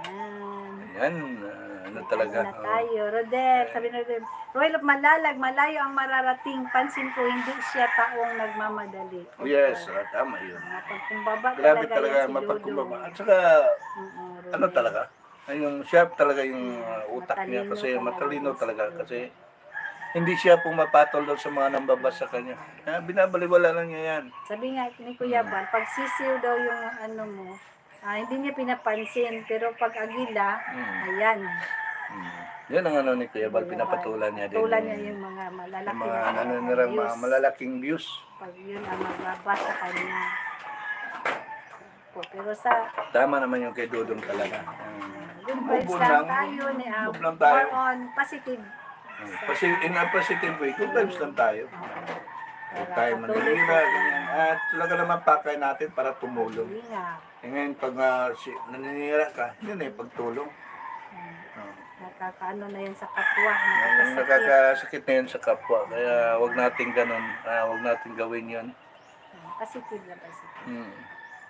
Ayan. Ayan. ah, ano talaga. na oo. tayo. Rodel, sabi ni Rodel, Royal of Malalag, malayo ang mararating. Pansin ko, hindi siya taong nagmamadali. Oh, yes, ah, tama yun. Mapagkumbaba Grabe talaga, talaga, si mapagkumbaba. At saka, Rodel. ano talaga, yung sharp talaga yung uh, utak niya Matalino kasi talaga matalino talaga kasi hindi siya pumapatol doon sa mga nambabasa sa kanya. Kaya binabaliwala lang niya yan. Sabi nga ni Kuya Bal, pag sisiw daw yung ano mo, ah, hindi niya pinapansin. Pero pag agila, Mm. ayan. Hmm. Yan ang ano ni Kuya Bal, pinapatulan niya din. Tulan niya yung mga yung mga na nananirang mga views. malalaking views. Pag yun ang magbabasa kanya. Po, pero sa Tama naman yung kay Dudong talaga. Good vibes Move on lang lang. tayo ni ah, Move lang tayo. more on positive. Kasi in a positive way, good vibes lang tayo. Huwag tayo po ganyan. At talaga naman pakay natin para tumulong. Hindi nga. Eh ngayon, pag ah, si, naninira ka, yun eh, pagtulong. Oh. Nakakaano na yan sa kapwa. Nakakasakit. nakakasakit na yun sa kapwa. Kaya wag natin ganun. ah, wag natin gawin yun. Positive na positive. Hmm.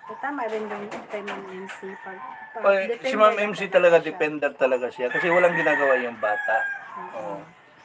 So, tama rin yung kay Ma'am MC. Pag, pag Ay, si Ma'am MC talaga, depender talaga siya. Kasi walang ginagawa yung bata. Oo.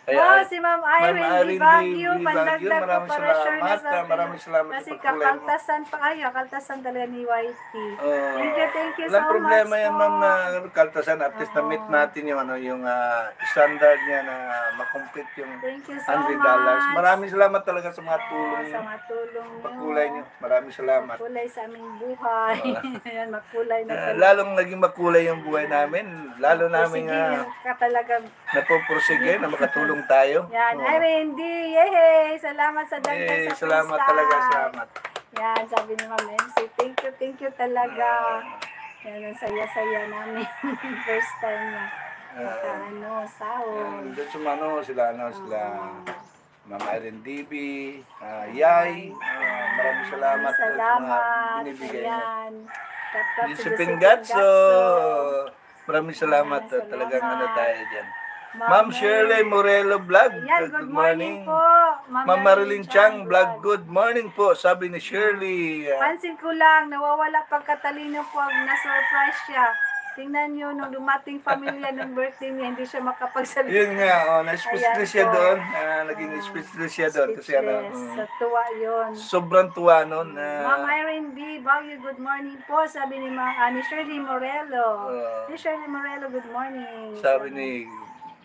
Kaya, ay- si Ma'am Ma'am Irene, Irene di Di- Baguio, Di pandagdag sure na sa... maraming salamat sa pagkulay mo. kakaltasan pa kayo, kakaltasan talaga ni YT. Oo. Thank you, thank you so problema much yan, po. ma'am, na kaltasan. At least na-meet natin yung, ano, yung ah, standard niya na makomplete yung Thank you so $100. much. Maraming salamat talaga sa mga tulong sa niyo. mga tulong niyo. Pagkulay niyo. Maraming salamat. Makulay sa aming buhay. <laughs> Ayan, makulay na talaga. lalong naging makulay yung buhay namin. Lalo namin uh, ka talaga. napupursige na makatulong tayo. Yan, Oo. Irene D. Yehey! Salamat sa dagdag sa salamat freestyle. talaga, salamat. Yan, sabi ni Ma'am MC. Thank you, thank you talaga. Ah. Yan, ang saya-saya namin. <laughs> First time na. Maka, ano, sahod. Doon sa ano, sila, ano, sila, Mama Irene DB, ah, Yay, ah, maraming salamat doon sa mga Salamat. binibigay niyo. Gatso, Gatso. maraming salamat. Ah, salamat. Talagang ano tayo dyan. Ma'am Shirley Morelo Vlog, Ayan, good morning po. Ma'am Marilyn Chang Vlog, good morning po, sabi ni Shirley. ah, Pansin ko lang, nawawala pagkatalino po ang na-surprise siya. Tingnan nyo, nung dumating pamilya ng birthday niya, hindi siya makapagsalita. Yun nga, oh, na-speechless siya po. doon. Ah, naging speechless siya doon. Kasi ano, mm, Sa tuwa yun. sobrang tuwa noon. na Ma'am Irene B. Baguio, good morning po. Sabi ni, Ma, ah, ni Shirley Morello. Ah. ni Shirley Morello, good morning. sabi ni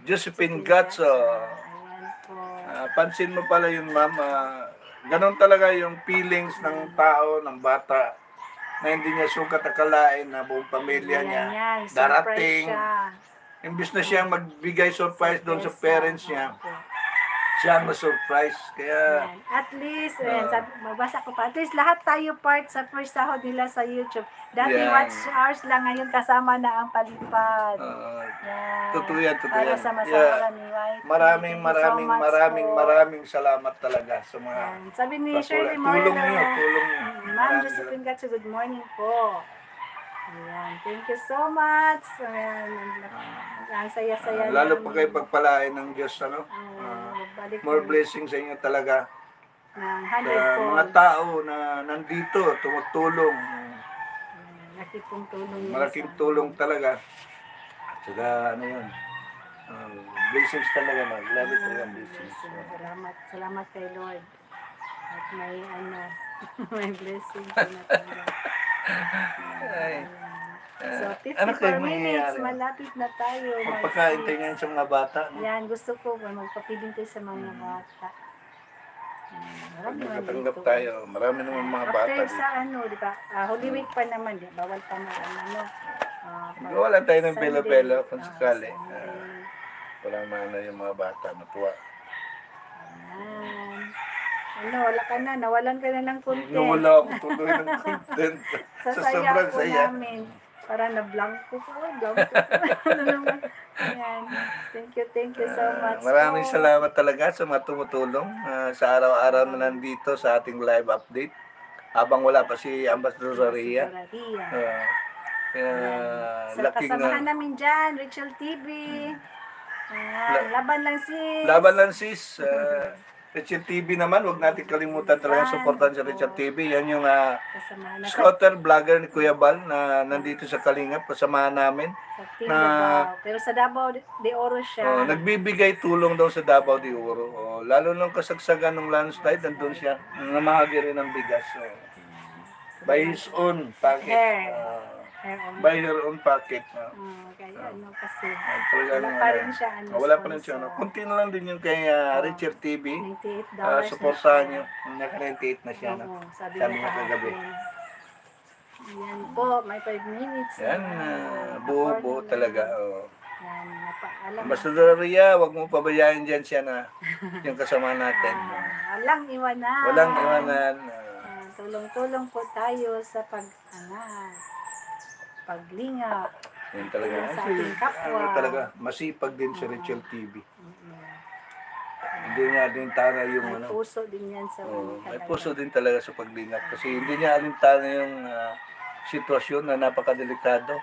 Josephine Gatso, Ayan po. ah, pansin mo pala yun ma'am, ah, ganun talaga yung feelings ng tao, ng bata, na hindi niya sukat akalain na buong pamilya niya darating. Imbis na siyang magbigay surprise doon sa parents niya. Siya ang na-surprise. Kaya, Ayan. At least, Ah. ayan, sabi, mabasa ko pa, at least lahat tayo part sa first sahod nila sa YouTube. Dati Yan. watch hours lang, ngayon kasama na ang palipad. ah, Yan. totoo yan, totoo yan. sa Yeah. ni White. maraming, you so maraming, much maraming, po. maraming salamat talaga sa mga Yan. Sabi ni. Shirley Tulong Moreno. niyo, tulong niyo. Ma'am Maraming Josephine Gatso, good morning po. Ayan, thank you so much. Ayan, ang saya-saya. Ah, lalo pa kayo pagpalain ng Diyos, ano? Ah, balik more ng- blessings sa inyo talaga. ng Sa 100 mga tao na nandito, tumutulong. Laki pong tulong Malaking tulong talaga. At saka, ano yun, ah, blessings talaga, mag. Grabe talaga blessings. Salamat, salamat kay Lord. At may ano, <laughs> may blessing na natanggap. Ay, So, ano 54 kayo minutes, malapit na tayo. magpakain mag- tayo ngayon sa mga bata. no? Yan, gusto ko, magpapiling tayo sa mga Mm. bata. Marami nakatanggap tayo, marami naman mga bata After sa ano, di ba? ah, Holy Week pa naman, di ba? Bawal pa na ano. ah, Gawa lang tayo ng pelo-pelo kung Ah, sakali. Sunday. Ah, walang mana yung mga bata, matuwa. Ayan. Ano, wala ka na, nawalan ka na ng content. Nawala ako tuloy ng <laughs> content. sa sa saya po saya. namin. Para na blanco ko, blanco ko. <laughs> ano naman. Ayan. Thank you, thank you so Ah, much. maraming po. salamat talaga sa mga tumutulong ah, sa araw-araw na nandito sa ating live update. Habang wala pa si Ambassador. Doraria. Uh, kaya Sa laking kasamahan ah, namin dyan, Rachel TV. Ayan, laban lang si... laban lang sis. ah, <laughs> Richard TV naman, huwag natin kalimutan talaga supportan sa Richard TV. Yan yung ah, sa, scouter vlogger ni Kuya Bal na nandito sa Kalingap, kasama namin. sa na- Davao. Pero sa Davao de Oro siya. Oh, nagbibigay tulong daw sa Davao de Oro. Oh, lalo nung kasagsagan ng landslide, nandun siya. Namahagi rin ng bigas. Oh. By his own pocket. Hair. Ah, Hair on. by her own pocket. ah. Ah, kaya ano kasi. Ah, talagang, Wala pa rin ah, siya. Ano, ah, wala pa rin siya. No? sponsor. Kunti na lang din yung kay ah, Richard TV. $98 Ah, na supportahan siya. nyo. Naka-98 na siya. No? Oo, sabi, Sabi niya kagabi. Yan po, may 5 minutes. Yan, na. ah, buo-buo talaga. Oh. Yan, napaalam. Basta Ria, wag mo pabayaan dyan siya na yung kasama natin. <laughs> Ah, walang iwanan. Walang iwanan. ah, Ah, tulong-tulong po tayo sa pag-angat, paglinga. Yan talaga. Yung sa ating kapwa. ano talaga, masipag din si Rachel TV. Hindi niya din tana yung May ano. puso din yan sa Oh, may talaga. puso din talaga sa paglingap kasi hindi niya alintana yung ah, sitwasyon na napakadelikado.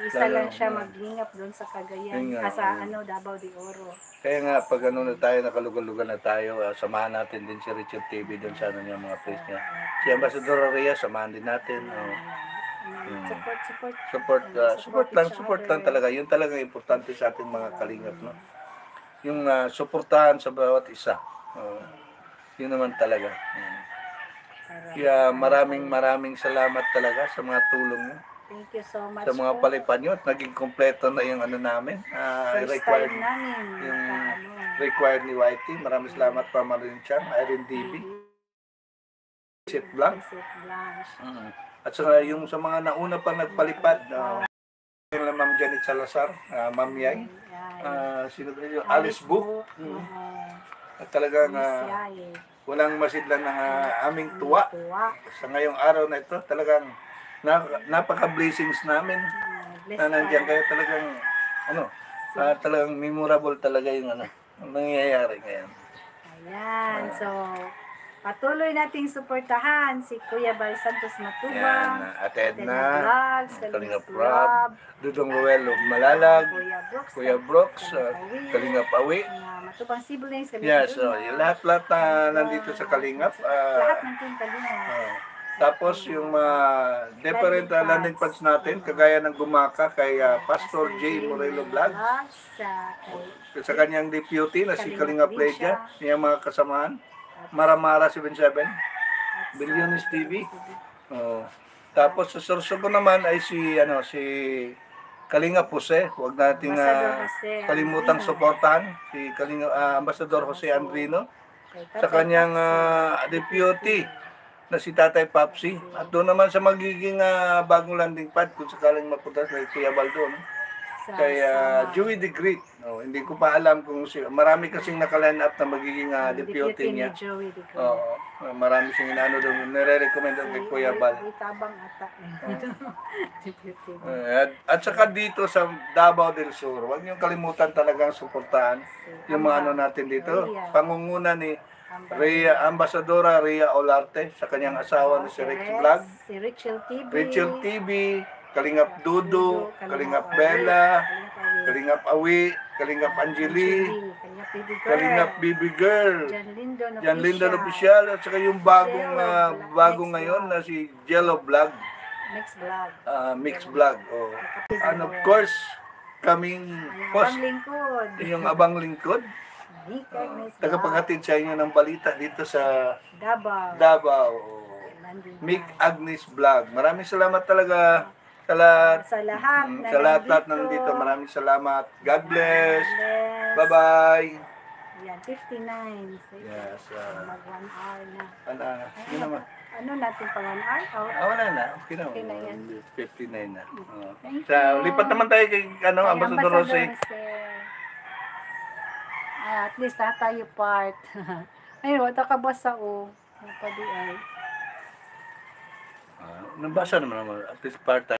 Isa Lalo, lang siya maglingap doon sa Cagayan. Nga, Ah, sa oh. ano, Davao de Oro. Kaya nga pag ano na tayo nakalugal-lugal na tayo, ah, samahan natin din si Richard TV doon sa ano niya mga place niya. Si Ambassador Rhea, samahan din natin. oh. Mm, Support, support. Support, Ano, ah, support lang, support lang talaga. Yun talaga importante sa ating mga kalingap, no? Yung ah, suportahan sa bawat isa. Oh, yun naman talaga. Mm. Kaya maraming maraming salamat talaga sa mga tulong niyo, Thank you so much sa mga po. palipad niyo at naging kompleto na yung ano namin. ah, First required, time namin. yung Ano, required ni YT. Maraming salamat pa Marilyn Chan, Irene DB, Sit Blanc. Visit Blanche. Mm. At saka yung sa mga nauna pa nagpalipad, uh, yung Ma'am Janet Salazar, ah, Ma'am Yay, Yan. ah, sino ba yun? Alice Book. Oo. At talagang Yay. walang masidlan ng ah, aming tuwa sa ngayong araw na ito. Talagang na, napaka-blessings namin bless na nandiyan ka. kayo talagang ano, ah, talagang memorable talaga yung ano, ang nangyayari ngayon. Ayan. So, patuloy nating suportahan si Kuya Bal Santos Yan, Matubang. ah, Ate Edna Vlogs, Kalinga Prab, Dudong Ruel of Malalag, Kuya Brooks, Kuya Brooks, Kalinga Pawi. Matubang siblings, Kalinga Yes, so yung lahat-lahat na nandito sa Kalingap. ah, lahat ng team Kalinga. ah, tapos yung mga different uh, landing pads natin, kagaya ng gumaka kay ah, Pastor J. Morelo Vlogs, sa kanyang deputy na si Kalinga Pleja, niyang mga kasamahan, Maramara 77, Bilyones TV. Oh. Tapos sa Sorsogo naman ay si ano si Kalinga Puse, huwag nating Jose kalimutang suportahan si Kalinga ah, Ambassador Jose Andrino sa kanyang ah, deputy na si Tatay Papsi. At doon naman sa magiging ah, bagong landing pad kung sakaling mapunta kay Kuya Baldo, no? Sa- kay sa- Joey the Great. No, hindi ko pa alam kung si marami kasing nakaline up na magiging ah, deputy ni niya. Oo, ah, marami siyang inaano doon. Nire-recommend doon kay Kuya Bal. May tabang ata. <laughs> Deputy. Eh, at, at saka dito sa Davao del Sur, huwag niyong kalimutan talagang suportahan yung mga ano natin dito. Pangunguna ni Rhea, Ambasadora Rhea Olarte sa kanyang asawa na si Ricky Vlog, Si Rachel TV. Rachel TV, Kalingap Dudu, Kalingap Bella, Kalingap Awi, Kalingap Angeli, Kalingap Baby Girl. Jan Lindon Jan Linda Official, at saka yung bagong uh, bagong ngayon na si Jello Vlog, Mix Vlog. uh, Mix Vlog. Oh. And of course, kaming host, lingkod. yung abang lingkod, uh, tagapaghatid sa inyo ng balita dito sa Davao. Davao. Landing Mick. Agnes Vlog. Maraming salamat talaga sa lahat. Sa lahat Mm, sa lahat-lahat nandito. nandito. Maraming salamat. God bless. Bless. Bye-bye. Yan, 59. So, Yes, ah. mag one hour na. Ano, sige naman. Ano natin pa one hour? Oh, Ah, wala na. Okay na. Okay na yan. 59 na. Oh. Thank Sa, lipat naman tayo kay ano, Kay Ambassador Jose. Jose. Ah, at least na tayo part. <laughs> Ay, wata ka ba sa o? Ano pa di ay? Ah, nabasa naman naman. At least part